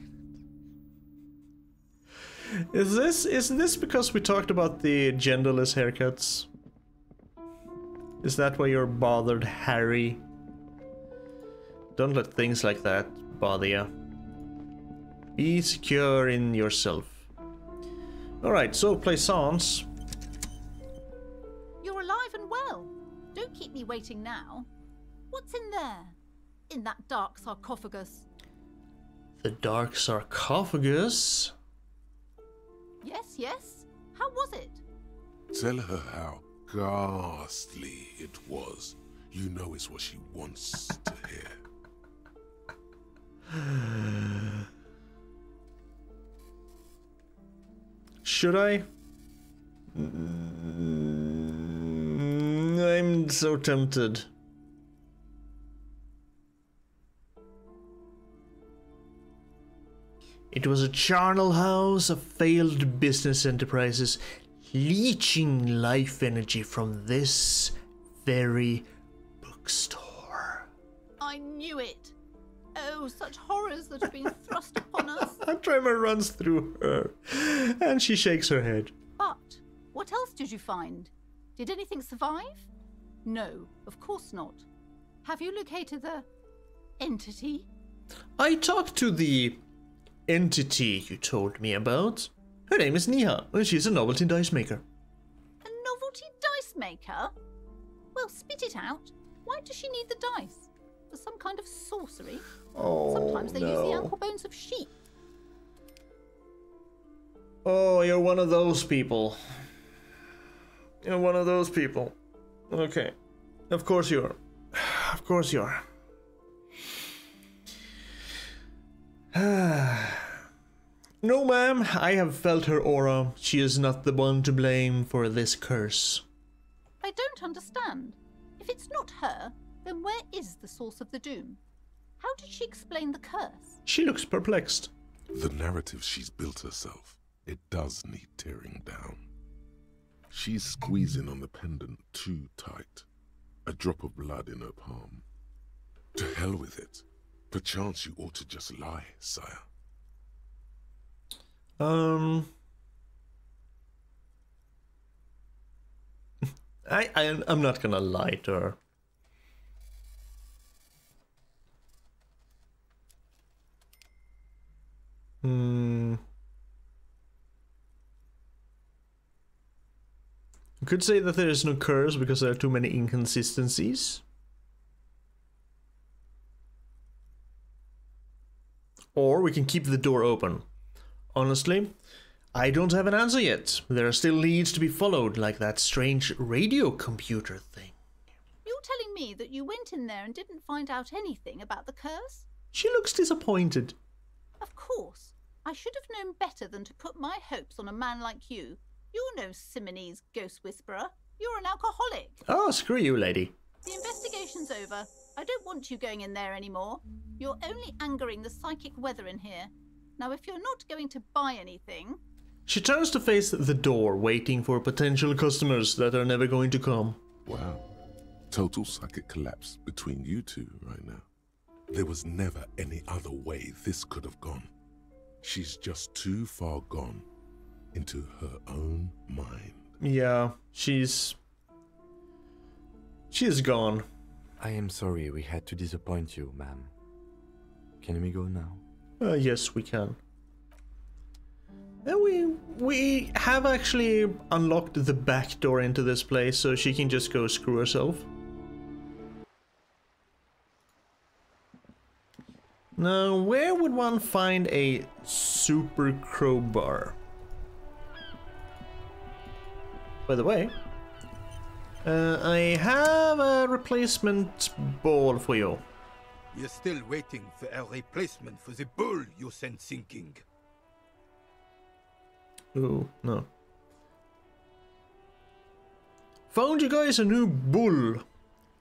Is this is this because we talked about the genderless haircuts? Is that why you're bothered, Harry? Don't let things like that bother you. Be secure in yourself. Alright, so Plaisance. Waiting now. What's in there? In that dark sarcophagus? The dark sarcophagus. Yes, yes. How was it? Tell her how ghastly it was. You know it's what she wants to hear. (sighs) Should I? Mm, I'm so tempted. It was a charnel house of failed business enterprises leeching life energy from this very bookstore. I knew it. Oh, such horrors that have been thrust upon us. (laughs) A tremor runs through her, and she shakes her head. But what else did you find? Did anything survive? No, of course not. Have you located the entity? I talked to the entity you told me about. Her name is Neha, and she's a novelty dice maker. A novelty dice maker? Well, spit it out. Why does she need the dice? For some kind of sorcery? Oh, Sometimes they use the ankle bones of sheep. Oh, you're one of those people. You're one of those people. Okay. Of course you are. (sighs) Of course you are. (sighs) no, ma'am. I have felt her aura. She is not the one to blame for this curse. I don't understand. If it's not her, then where is the source of the doom? How did she explain the curse? She looks perplexed. The narrative she's built herself, it does need tearing down. She's squeezing on the pendant too tight. A drop of blood in her palm. To hell with it. Perchance you ought to just lie, sire. Um. (laughs) I, I I'm not gonna lie to her. You could say that there is no curse because there are too many inconsistencies. Or we can keep the door open. Honestly, I don't have an answer yet. There are still leads to be followed, like that strange radio computer thing. You're telling me that you went in there and didn't find out anything about the curse? She looks disappointed. Of course. I should have known better than to put my hopes on a man like you. You're no Semenese ghost whisperer. You're an alcoholic. Oh, screw you, lady. The investigation's over. I don't want you going in there anymore. You're only angering the psychic weather in here. Now, if you're not going to buy anything, She turns to face the door, waiting for potential customers that are never going to come. Wow. Total psychic collapse between you two right now. There was never any other way this could have gone. She's just too far gone into her own mind. Yeah, she's. She's gone. I am sorry we had to disappoint you, ma'am. Can we go now? Uh, yes, we can. And we we have actually unlocked the back door into this place, so she can just go screw herself. Now, where would one find a super crowbar? By the way, uh, I have a replacement ball for you. We're still waiting for a replacement for the bull you sent sinking. Ooh, no. Found you guys a new bull.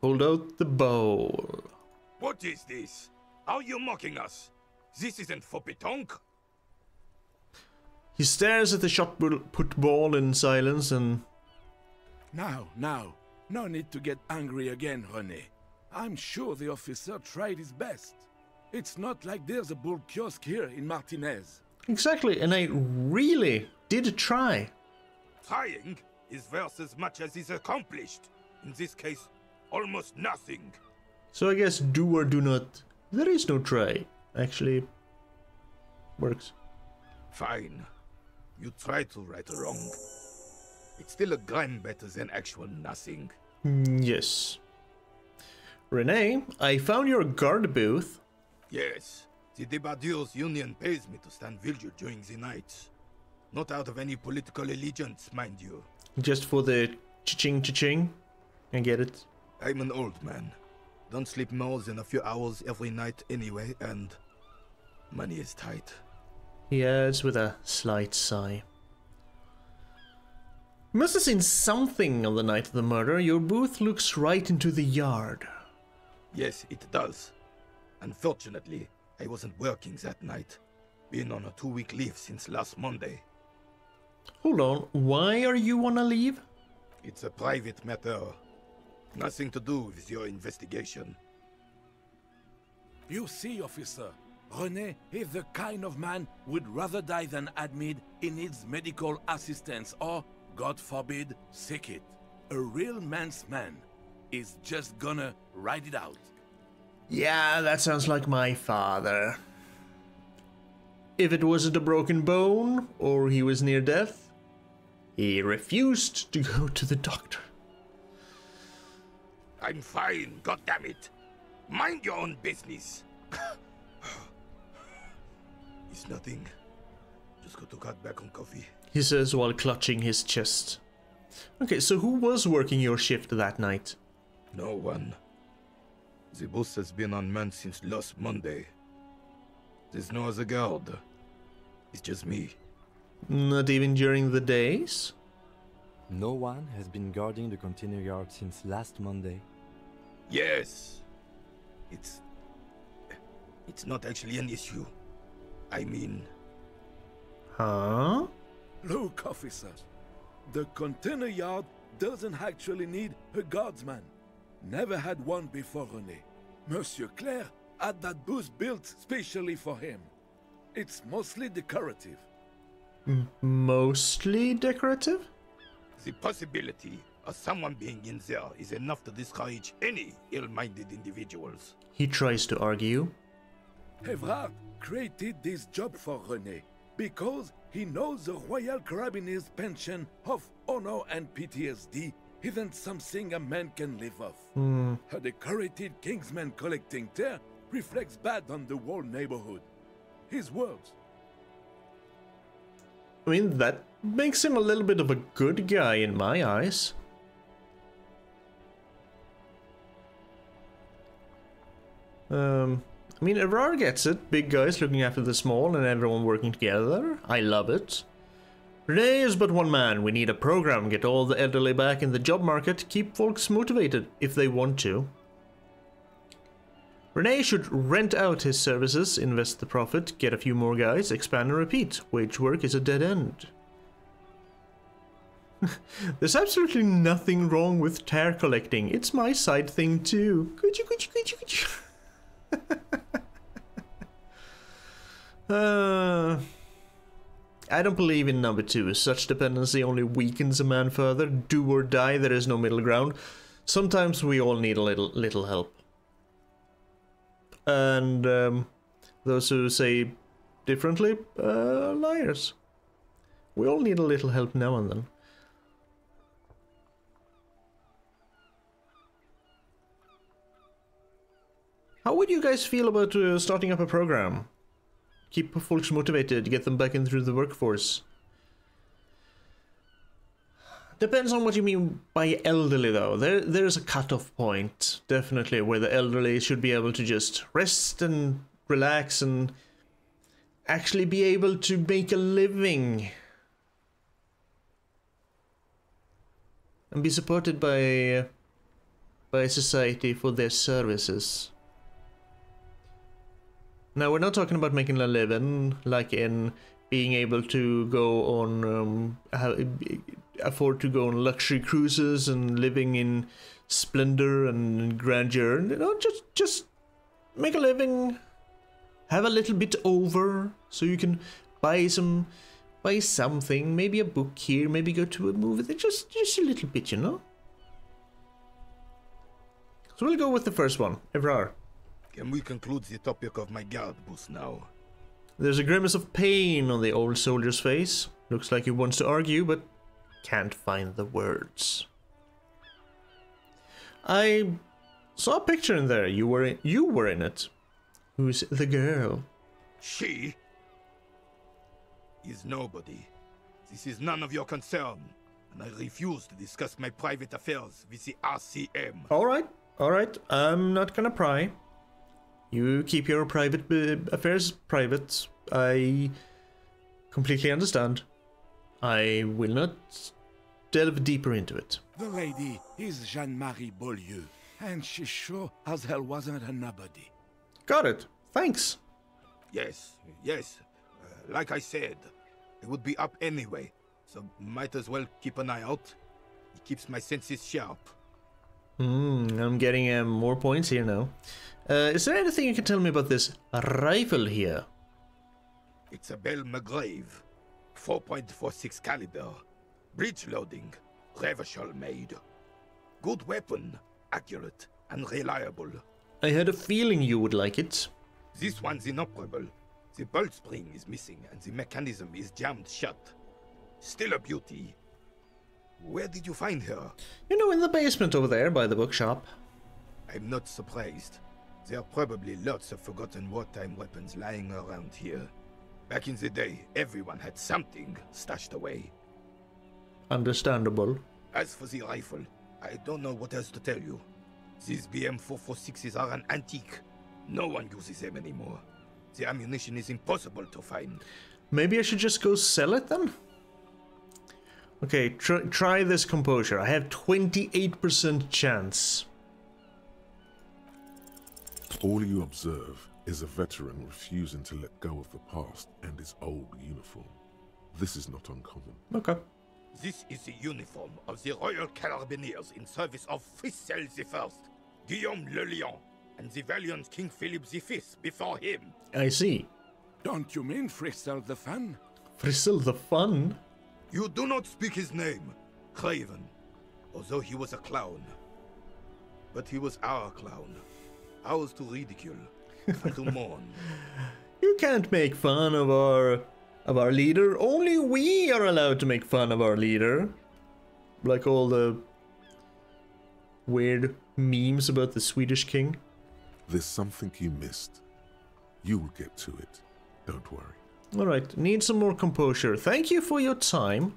Hold out the bowl. What is this? Are you mocking us? This isn't for petanque. He stares at the shot put ball in silence and Now, now, no need to get angry again, René. I'm sure the officer tried his best. It's not like there's a bull kiosk here in Martinaise. exactly, and I really did try. Trying is worth as much as is accomplished. In this case, almost nothing. So I guess do or do not. There is no try. Actually, works. Fine. You try to right a wrong. It's still a gram better than actual nothing. Yes. René, I found your guard booth. Yes, the Debardeurs Union pays me to stand vigil during the nights. Not out of any political allegiance, mind you. Just for the cha-ching cha-ching. I get it. I'm an old man. Don't sleep more than a few hours every night anyway, and Money is tight. He adds with a slight sigh. You must have seen something on the night of the murder. Your booth looks right into the yard. Yes, it does. Unfortunately, I wasn't working that night. Been on a two-week leave since last Monday. Hold on, why are you on a leave? It's a private matter. Nothing to do with your investigation. You see, officer, René is the kind of man would rather die than admit he needs medical assistance or, God forbid, sick it. A real man's man is just gonna ride it out. Yeah, that sounds like my father. If it wasn't a broken bone or he was near death, he refused to go to the doctor. I'm fine, goddammit. Mind your own business. (sighs) it's nothing. Just got to cut back on coffee. He says while clutching his chest. Okay, so who was working your shift that night? No one. The bus has been unmanned since last Monday. There's no other guard. It's just me. Not even during the days? No one has been guarding the container yard since last Monday. Yes. It's. It's not actually an issue. I mean, Huh? Look, officers, the container yard doesn't actually need a guardsman. Never had one before René. Monsieur Claire had that booth built specially for him. It's mostly decorative. Mostly decorative? the possibility of someone being in there is enough to discourage any ill-minded individuals. He tries to argue. Evrart created this job for René because he knows the Royal Carabiniers pension of honor and PTSD isn't something a man can live off. Hmm. A decorated Kingsman collecting tear reflects bad on the whole neighborhood. His words. I mean, that makes him a little bit of a good guy in my eyes. Um, I mean, Evrart gets it. Big guys looking after the small and everyone working together. I love it. René is but one man. We need a program. Get all the elderly back in the job market. Keep folks motivated if they want to. René should rent out his services, invest the profit, get a few more guys, expand and repeat. Wage work is a dead end. (laughs) There's absolutely nothing wrong with tear collecting. It's my side thing too. Could you, could you, could you, could you? Uh, I don't believe in number two. Such dependency only weakens a man further. Do or die, there is no middle ground. Sometimes we all need a little little help. And um, those who say differently, uh, liars. We all need a little help now and then. How would you guys feel about uh, starting up a program? Keep folks motivated, get them back into the workforce. Depends on what you mean by elderly, though. There, there's a cutoff point, definitely, where the elderly should be able to just rest and relax and actually be able to make a living. And be supported by, by society for their services. Now, we're not talking about making a living, like in being able to go on, um, afford to go on luxury cruises and living in splendor and grandeur. You know, just just make a living, have a little bit over, so you can buy some, buy something, maybe a book here, maybe go to a movie. Just just a little bit, you know. So we'll go with the first one, Evrart. Can we conclude the topic of my guard booth now? There's a grimace of pain on the old soldier's face. Looks like he wants to argue, but can't find the words. I saw a picture in there. You were in, you were in it. Who's the girl? She is nobody. This is none of your concern, and I refuse to discuss my private affairs with the RCM. All right, all right. I'm not gonna pry. You keep your private uh, affairs private. I completely understand. I will not delve deeper into it. The lady is Jeanne-Marie Beaulieu, and she sure as hell wasn't a nobody. Got it. Thanks. Yes, yes. Uh, like I said, it would be up anyway, so might as well keep an eye out. It keeps my senses sharp. Hmm, I'm getting um, more points here now. Uh, is there anything you can tell me about this rifle here? It's a Bell McGrave, 4.46 caliber, breech loading, Revachol made. Good weapon, accurate and reliable. I had a feeling you would like it. This one's inoperable. The bolt spring is missing and the mechanism is jammed shut. Still a beauty. Where did you find her? You know, in the basement over there by the bookshop. I'm not surprised. There are probably lots of forgotten wartime weapons lying around here. Back in the day, everyone had something stashed away. Understandable. As for the rifle, I don't know what else to tell you. These BM-446s are an antique. No one uses them anymore. The ammunition is impossible to find. Maybe I should just go sell it then? Okay, tr try this composure. I have 28% chance. All you observe is a veteran refusing to let go of the past and his old uniform. This is not uncommon. Okay. This is the uniform of the Royal Carabineers in service of Frissel I, Guillaume Le Million, and the valiant King Philip V before him. I see. Don't you mean Fristel the Fun? Fristel the Fun? You do not speak his name, Craven, although he was a clown. But he was our clown, ours to ridicule, and to (laughs) mourn. You can't make fun of our of our leader. Only we are allowed to make fun of our leader. Like all the weird memes about the Swedish king. There's something you missed. You'll get to it. Don't worry. Alright, need some more composure. Thank you for your time.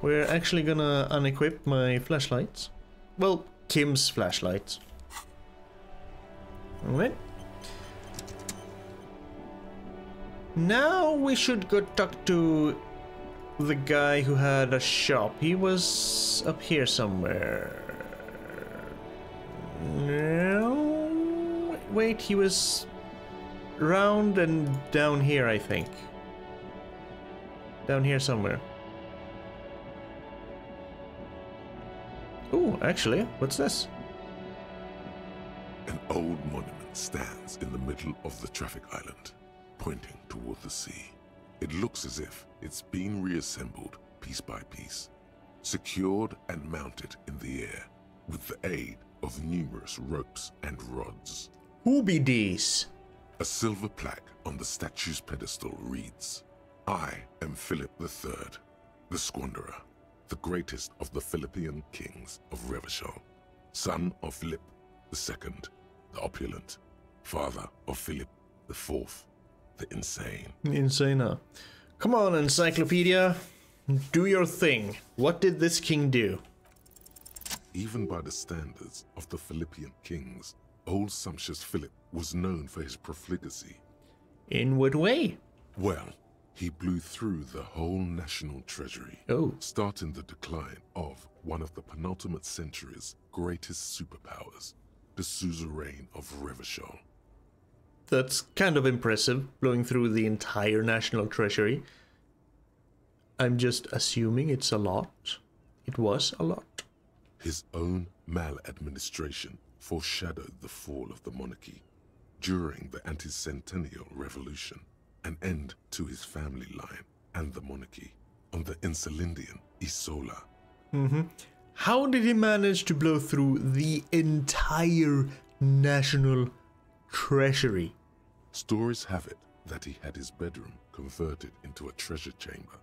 We're actually gonna unequip my flashlights. Well, Kim's flashlights. Alright. Now we should go talk to the guy who had a shop. He was up here somewhere. No. Wait, he was round and down here, I think. Down here somewhere. Oh, actually, what's this? An old monument stands in the middle of the traffic island, pointing toward the sea. It looks as if it's been reassembled piece by piece, secured and mounted in the air with the aid of numerous ropes and rods. Who be these? A silver plaque on the statue's pedestal reads, I am Philip III, the Squanderer, the greatest of the Philippian kings of Revachol, son of Philip II, the opulent, father of Philip IV, the insane. Insane, huh? Come on, Encyclopedia. Do your thing. What did this king do? Even by the standards of the Philippian kings, old sumptuous Philip was known for his profligacy. In what way? Well, he blew through the whole national treasury, Oh, starting the decline of one of the penultimate century's greatest superpowers, the suzerain of Revachol. that's kind of impressive, blowing through the entire national treasury. I'm just assuming it's a lot. It was a lot. His own maladministration foreshadowed the fall of the monarchy during the anti-centennial revolution, an end to his family line and the monarchy on the Insulindian Isola. Mm-hmm. How did he manage to blow through the entire national treasury? Stories have it that he had his bedroom converted into a treasure chamber,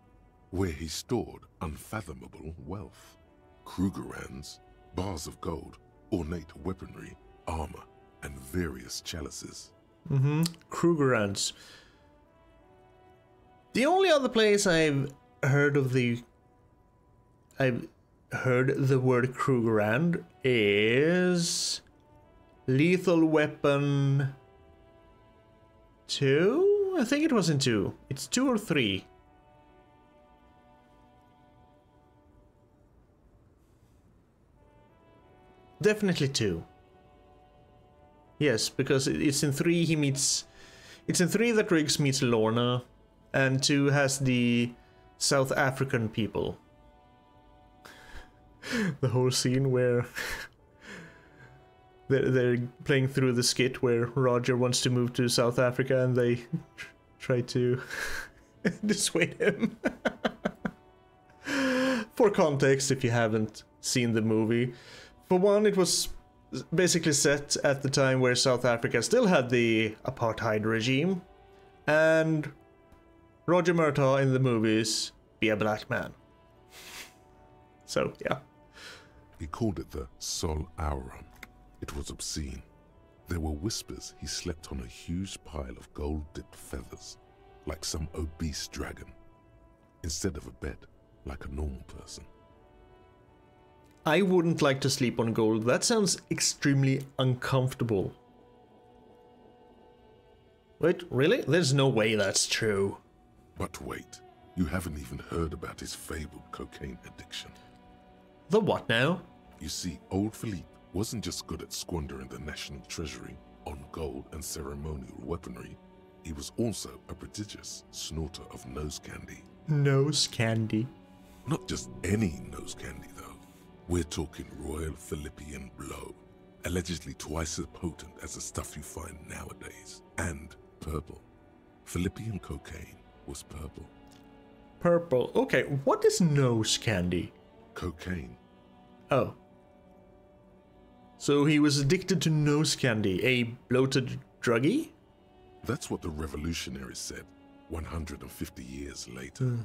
where he stored unfathomable wealth. Krugerrands, bars of gold, ornate weaponry, armor, and various chalices. Mm-hmm. The only other place I've heard of the I've heard the word Krugerrand is Lethal Weapon 2? I think it was in 2. It's 2 or 3. Definitely 2. Yes, because it's in 3 he meets... It's in 3 that Riggs meets Lorna, and 2 has the South African people. (laughs) the whole scene where (laughs) they're, they're playing through the skit where Roger wants to move to South Africa and they (laughs) try to dissuade him. For context, if you haven't seen the movie, for one, it was basically set at the time where South Africa still had the apartheid regime, and Roger Murtaugh in the movies be a black man. (laughs) So, yeah. He called it the Sol Auron. It was obscene. There were whispers he slept on a huge pile of gold-dipped feathers, like some obese dragon, instead of a bed, like a normal person. I wouldn't like to sleep on gold. That sounds extremely uncomfortable. Wait, really? There's no way that's true. But wait, you haven't even heard about his fabled cocaine addiction. The what now? You see, old Philippe wasn't just good at squandering the national treasury on gold and ceremonial weaponry, he was also a prodigious snorter of nose candy. Nose candy. Not just any nose candy, though. We're talking Royal Philippian Blow, allegedly twice as potent as the stuff you find nowadays, and purple. Philippian cocaine was purple. Purple. Okay, what is nose candy? Cocaine. Oh. So he was addicted to nose candy, a bloated druggie? That's what the revolutionaries said 150 years later. Hmm.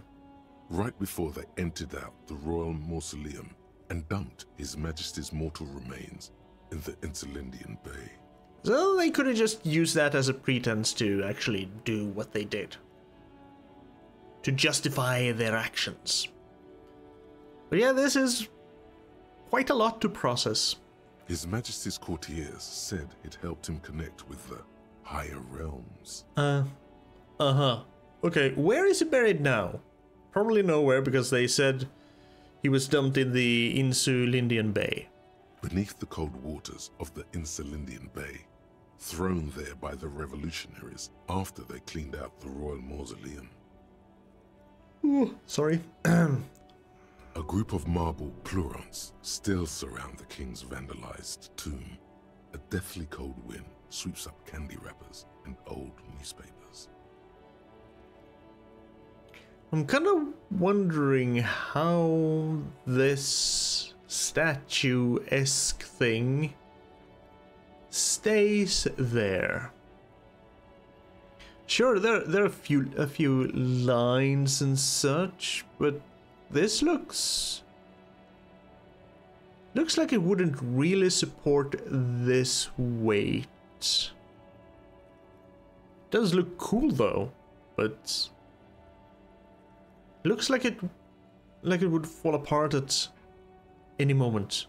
Right before they entered out the royal mausoleum and dumped His Majesty's mortal remains in the Insulindian Bay. So they could have just used that as a pretense to actually do what they did. To justify their actions. But yeah, this is quite a lot to process. His Majesty's courtiers said it helped him connect with the higher realms. Uh, uh huh. Okay, where is he buried now? Probably nowhere because they said he was dumped in the Insulindian Bay. Beneath the cold waters of the Insulindian Bay, thrown there by the revolutionaries after they cleaned out the royal mausoleum. Ooh, sorry. (clears throat) A group of marble pleurants still surround the king's vandalized tomb. A deathly cold wind sweeps up candy wrappers and old newspapers. I'm kind of wondering how this statue esque thing stays there. Sure, there there are a few a few lines and such, but this looks looks like it wouldn't really support this weight. Does look cool though, but looks like it like it would fall apart at any moment.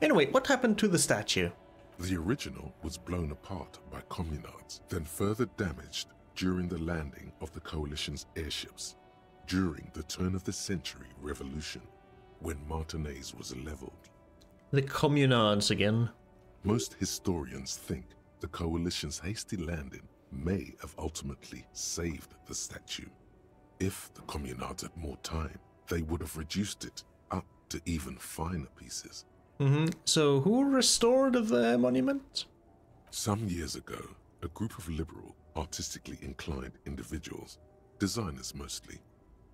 Anyway, what happened to the statue? The original was blown apart by communards, then further damaged during the landing of the coalition's airships during the turn of the century revolution when Martinaise was leveled. The communards again. Most historians think the coalition's hasty landing may have ultimately saved the statue. If the communards had more time, they would have reduced it up to even finer pieces. hmm So, who restored the monument? Some years ago, a group of liberal, artistically inclined individuals, designers mostly,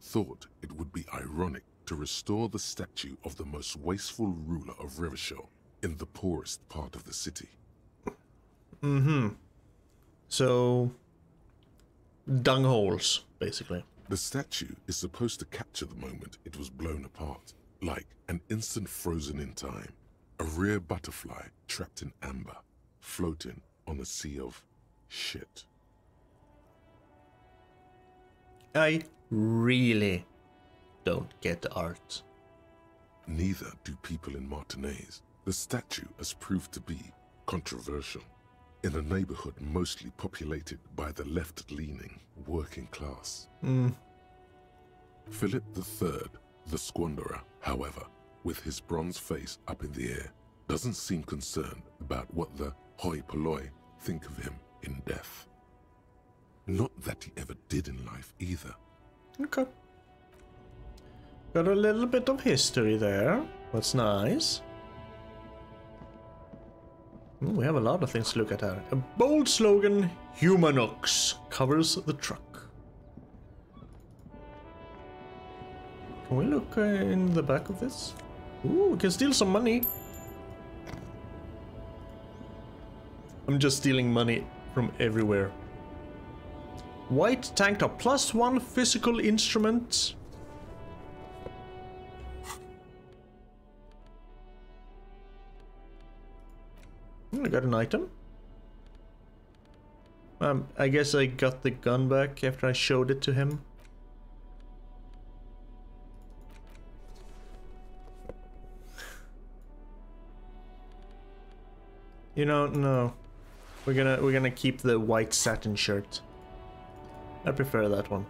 thought it would be ironic to restore the statue of the most wasteful ruler of Revachol in the poorest part of the city. Mm-hmm. So, dungholes, basically. The statue is supposed to capture the moment it was blown apart, like an instant frozen in time, a rare butterfly trapped in amber, floating on a sea of shit. I really don't get art. Neither do people in Martinaise. The statue has proved to be controversial in a neighborhood mostly populated by the left-leaning working class. Mm. Philip III, the squanderer, however, with his bronze face up in the air, doesn't seem concerned about what the hoi polloi think of him in death. Not that he ever did in life either. Okay. Got a little bit of history there. That's nice. Ooh, we have a lot of things to look at here. A bold slogan, Humanux, covers the truck. Can we look uh, in the back of this? Ooh, we can steal some money. I'm just stealing money from everywhere. White tank top, plus one physical instrument. I got an item. Um, I guess I got the gun back after I showed it to him. You know, no. We're gonna we're gonna keep the white satin shirt. I prefer that one.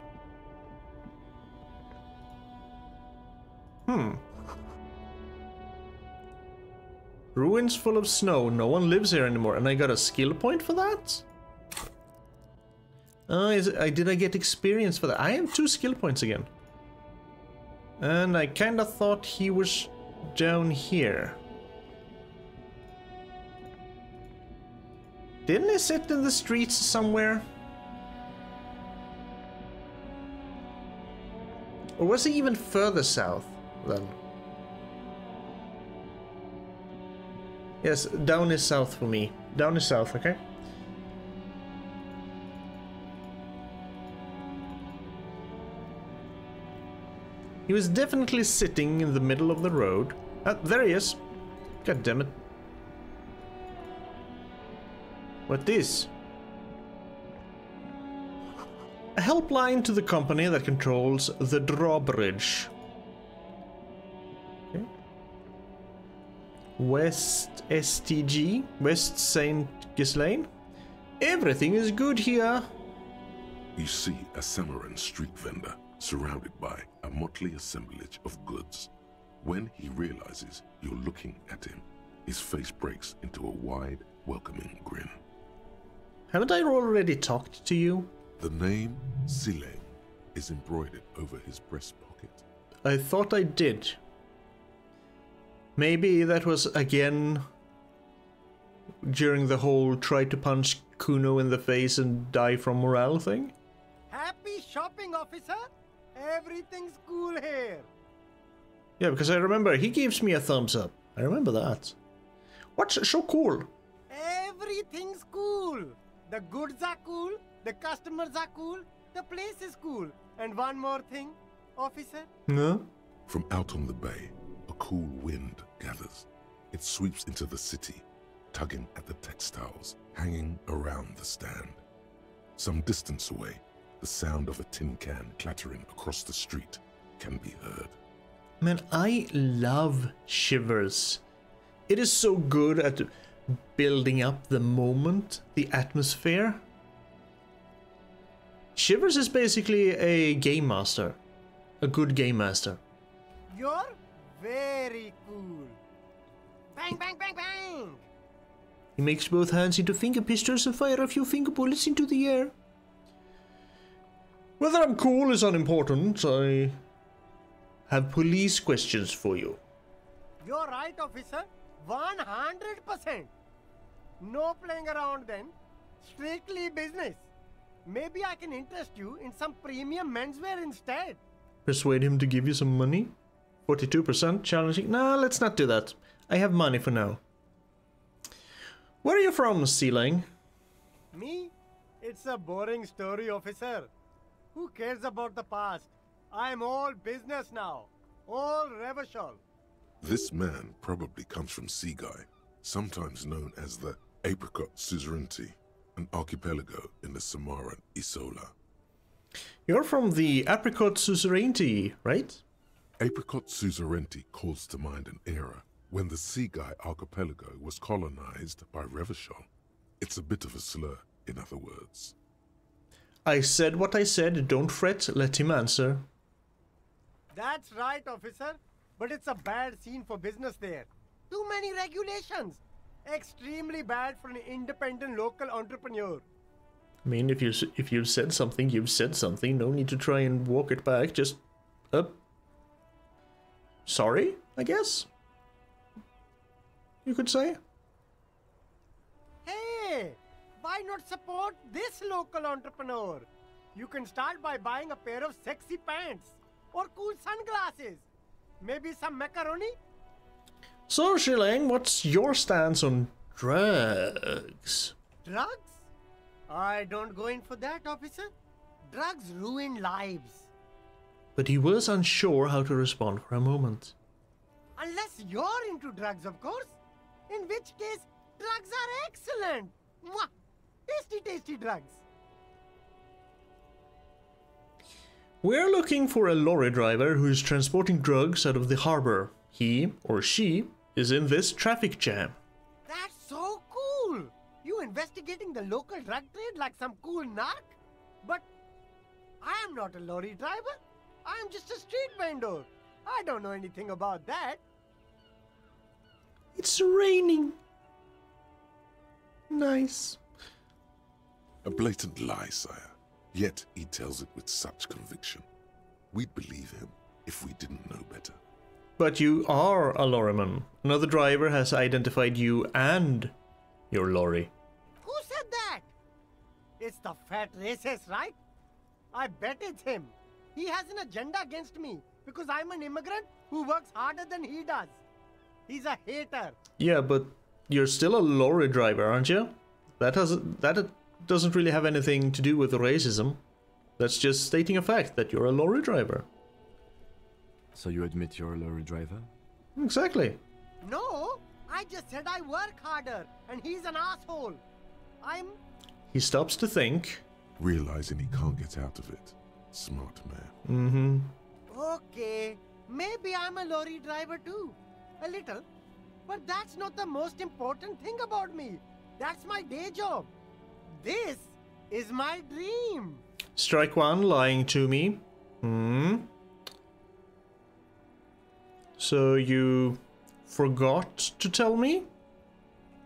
Hmm. Ruins full of snow. No one lives here anymore, and I got a skill point for that. Oh, is I did I get experience for that? I have two skill points again. And I kinda thought he was down here. Didn't he sit in the streets somewhere? Or was he even further south then? Yes, down is south for me. Down is south, okay? He was definitely sitting in the middle of the road. Ah, there he is. God damn it. What this? A helpline to the company that controls the drawbridge. West STG, West St. Ghislaine. Everything is good here. You see a Samaran street vendor surrounded by a motley assemblage of goods. When he realizes you're looking at him, his face breaks into a wide, welcoming grin. Haven't I already talked to you? The name Siileng is embroidered over his breast pocket. I thought I did. Maybe that was again during the whole try to punch Kuno in the face and die from morale thing? Happy shopping, officer? Everything's cool here. Yeah, because I remember he gives me a thumbs up. I remember that. What's so cool? Everything's cool. The goods are cool, the customers are cool, the place is cool. And one more thing, officer. No? From out on the bay, a cool wind gathers. It sweeps into the city, tugging at the textiles hanging around the stand. Some distance away, the sound of a tin can clattering across the street can be heard. Man, I love Shivers. It is so good at building up the moment, the atmosphere. Shivers is basically a game master. A good game master. You're very cool. Bang, bang, bang, bang. He makes both hands into finger pistols and fire a few finger bullets into the air. Whether I'm cool is unimportant. I have police questions for you. You're right, officer. 100%. No playing around then. Strictly business. Maybe I can interest you in some premium menswear instead. Persuade him to give you some money? 42% challenging? Nah, let's not do that. I have money for now. Where are you from, Siileng? Me? It's a boring story, officer. Who cares about the past? I'm all business now. All Revachol. This man probably comes from Seaguy, sometimes known as the Apricot Suzerainty, an archipelago in the Samaran Isola. You're from the Apricot Suzerainty, right? Apricot Suzerainty calls to mind an era When the Sea Guy archipelago was colonized by Revachol. It's a bit of a slur, in other words. I said what I said, don't fret, let him answer. That's right, officer. But it's a bad scene for business there. Too many regulations. Extremely bad for an independent local entrepreneur. I mean, if you if you've said something, you've said something. No need to try and walk it back. Just, uh, sorry, I guess. You could say. Hey, why not support this local entrepreneur? You can start by buying a pair of sexy pants or cool sunglasses. Maybe some macaroni? So, Shilling, what's your stance on drugs? Drugs? I don't go in for that, officer. Drugs ruin lives. But he was unsure how to respond for a moment. Unless you're into drugs, of course. In which case, drugs are excellent. Mwah! Tasty, tasty drugs. We're looking for a lorry driver who's transporting drugs out of the harbor. He or she is in this traffic jam. That's so cool. You investigating the local drug trade like some cool narc? But I am not a lorry driver. I am just a street vendor. I don't know anything about that. It's raining. Nice. A blatant lie, sire. Yet he tells it with such conviction. We'd believe him if we didn't know better. But you are a lorryman. Another driver has identified you and your lorry. Who said that? It's the fat racist, right? I bet it's him. He has an agenda against me because I'm an immigrant who works harder than he does. He's a hater. Yeah, but you're still a lorry driver, aren't you? That doesn't that doesn't really have anything to do with racism. That's just stating a fact that you're a lorry driver. So you admit you're a lorry driver? Exactly. No, I just said I work harder and he's an asshole. I'm. He stops to think. Realizing he can't get out of it. Smart man. Mm-hmm. Okay, maybe I'm a lorry driver too. A little. But that's not the most important thing about me. That's my day job. This is my dream. Strike one, lying to me. Hmm. So you forgot to tell me?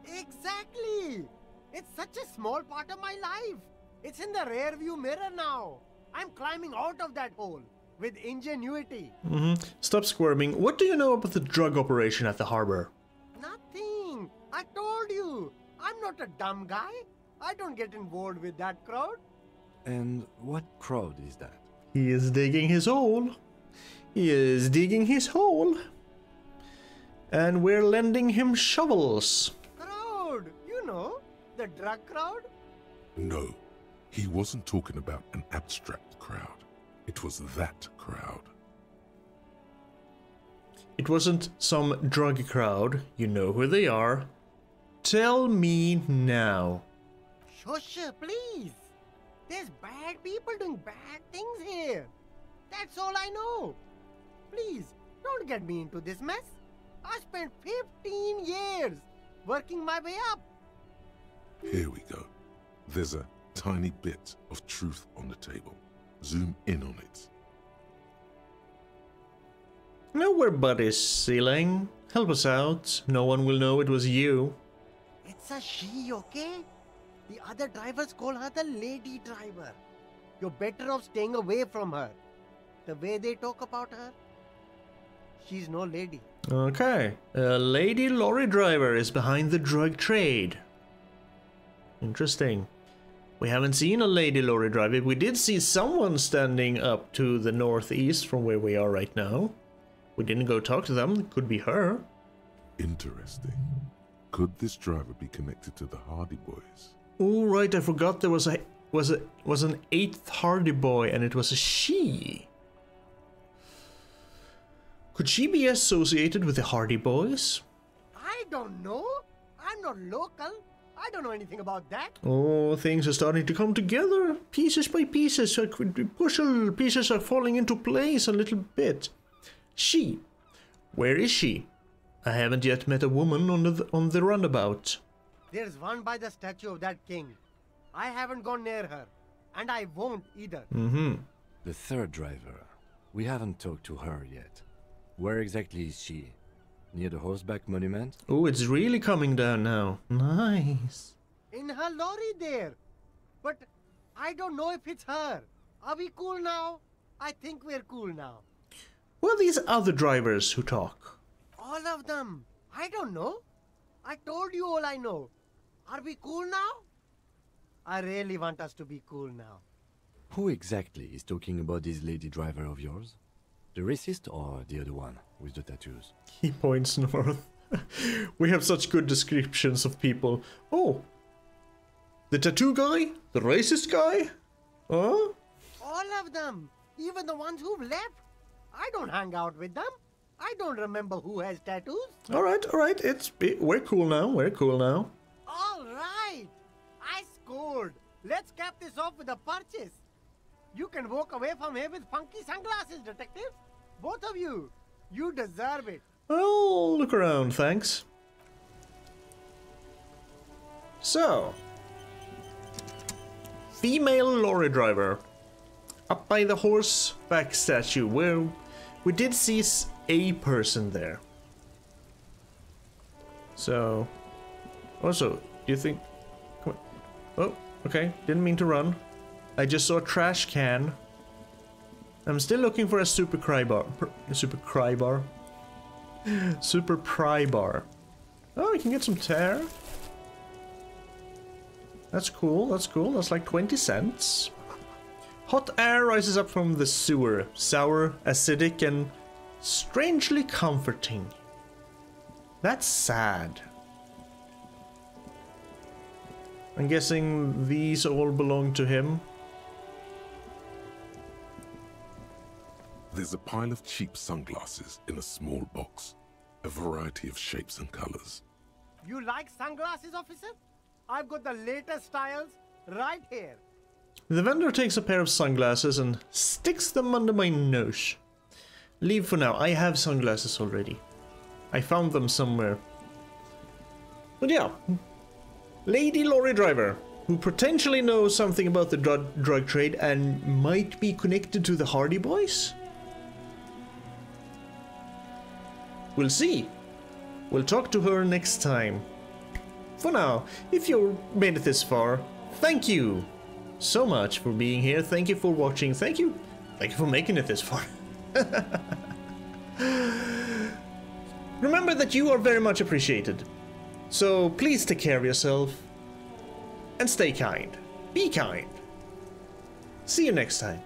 Exactly. It's such a small part of my life. It's in the rear view mirror now. I'm climbing out of that hole with ingenuity. Mm-hmm. Stop squirming. What do you know about the drug operation at the harbor? Nothing. I told you. I'm not a dumb guy. I don't get involved with that crowd. And what crowd is that? He is digging his hole. He is digging his hole. And we're lending him shovels. Crowd. You know, the drug crowd. No, he wasn't talking about an abstract crowd. It was that crowd. It wasn't some drug crowd. You know who they are. Tell me now. Shush, please. There's bad people doing bad things here. That's all I know. Please, don't get me into this mess. I spent 15 years working my way up. Here we go. There's a tiny bit of truth on the table. Zoom in on it. No, we're buddies, Siileng. Help us out. No one will know it was you. It's a she, okay? The other drivers call her the lady driver. You're better off staying away from her. The way they talk about her, she's no lady. Okay. A lady lorry driver is behind the drug trade. Interesting. We haven't seen a lady lorry driver. We did see someone standing up to the northeast from where we are right now. We didn't go talk to them. Could be her. Interesting. Could this driver be connected to the Hardy Boys? Oh right, I forgot there was a was a was an eighth Hardy boy and it was a she. Could she be associated with the Hardy Boys? I don't know. I'm not local. I don't know anything about that. Oh, things are starting to come together, pieces by pieces. uh, Puzzle pieces are falling into place a little bit. She, where is she? I haven't yet met a woman on the on the runabout. There's one by the statue of that king. I haven't gone near her, and I won't either. Mm-hmm. The third driver. We haven't talked to her yet. Where exactly is she? Near the horseback monument? Oh, it's really coming down now. Nice. In her lorry there. But I don't know if it's her. Are we cool now? I think we're cool now. Who are these other drivers who talk? All of them. I don't know. I told you all I know. Are we cool now? I really want us to be cool now. Who exactly is talking about this lady driver of yours? The racist or the other one with the tattoos? He points (laughs) north. we have such good descriptions of people. Oh, the tattoo guy? The racist guy? Huh? All of them. Even the ones who've left. I don't hang out with them. I don't remember who has tattoos. All right, all right. It's we're cool now. We're cool now. All right. I scored. Let's cap this off with a purchase. You can walk away from here with funky sunglasses, detective. Both of you. You deserve it. I'll look around, thanks. So, female lorry driver up by the horseback statue where we did see a person there. So, also, do you think? Come on. Oh, okay. Didn't mean to run. I just saw a trash can. I'm still looking for a super cry bar. Super cry bar. (laughs) super pry bar. Oh, we can get some tear. That's cool, that's cool. That's like 20 cents. Hot air rises up from the sewer. Sour, acidic, and strangely comforting. That's sad. I'm guessing these all belong to him. There's a pile of cheap sunglasses in a small box, a variety of shapes and colors. You like sunglasses, officer? I've got the latest styles right here. The vendor takes a pair of sunglasses and sticks them under my nose. Leave for now, I have sunglasses already. I found them somewhere. But yeah, Lady Lorry Driver, who potentially knows something about the drug, drug trade and might be connected to the Hardy Boys? We'll see. We'll talk to her next time. For now, if you made it this far, thank you so much for being here. Thank you for watching. Thank you. Thank you for making it this far. (laughs) Remember that you are very much appreciated. So please take care of yourself and stay kind. Be kind. See you next time.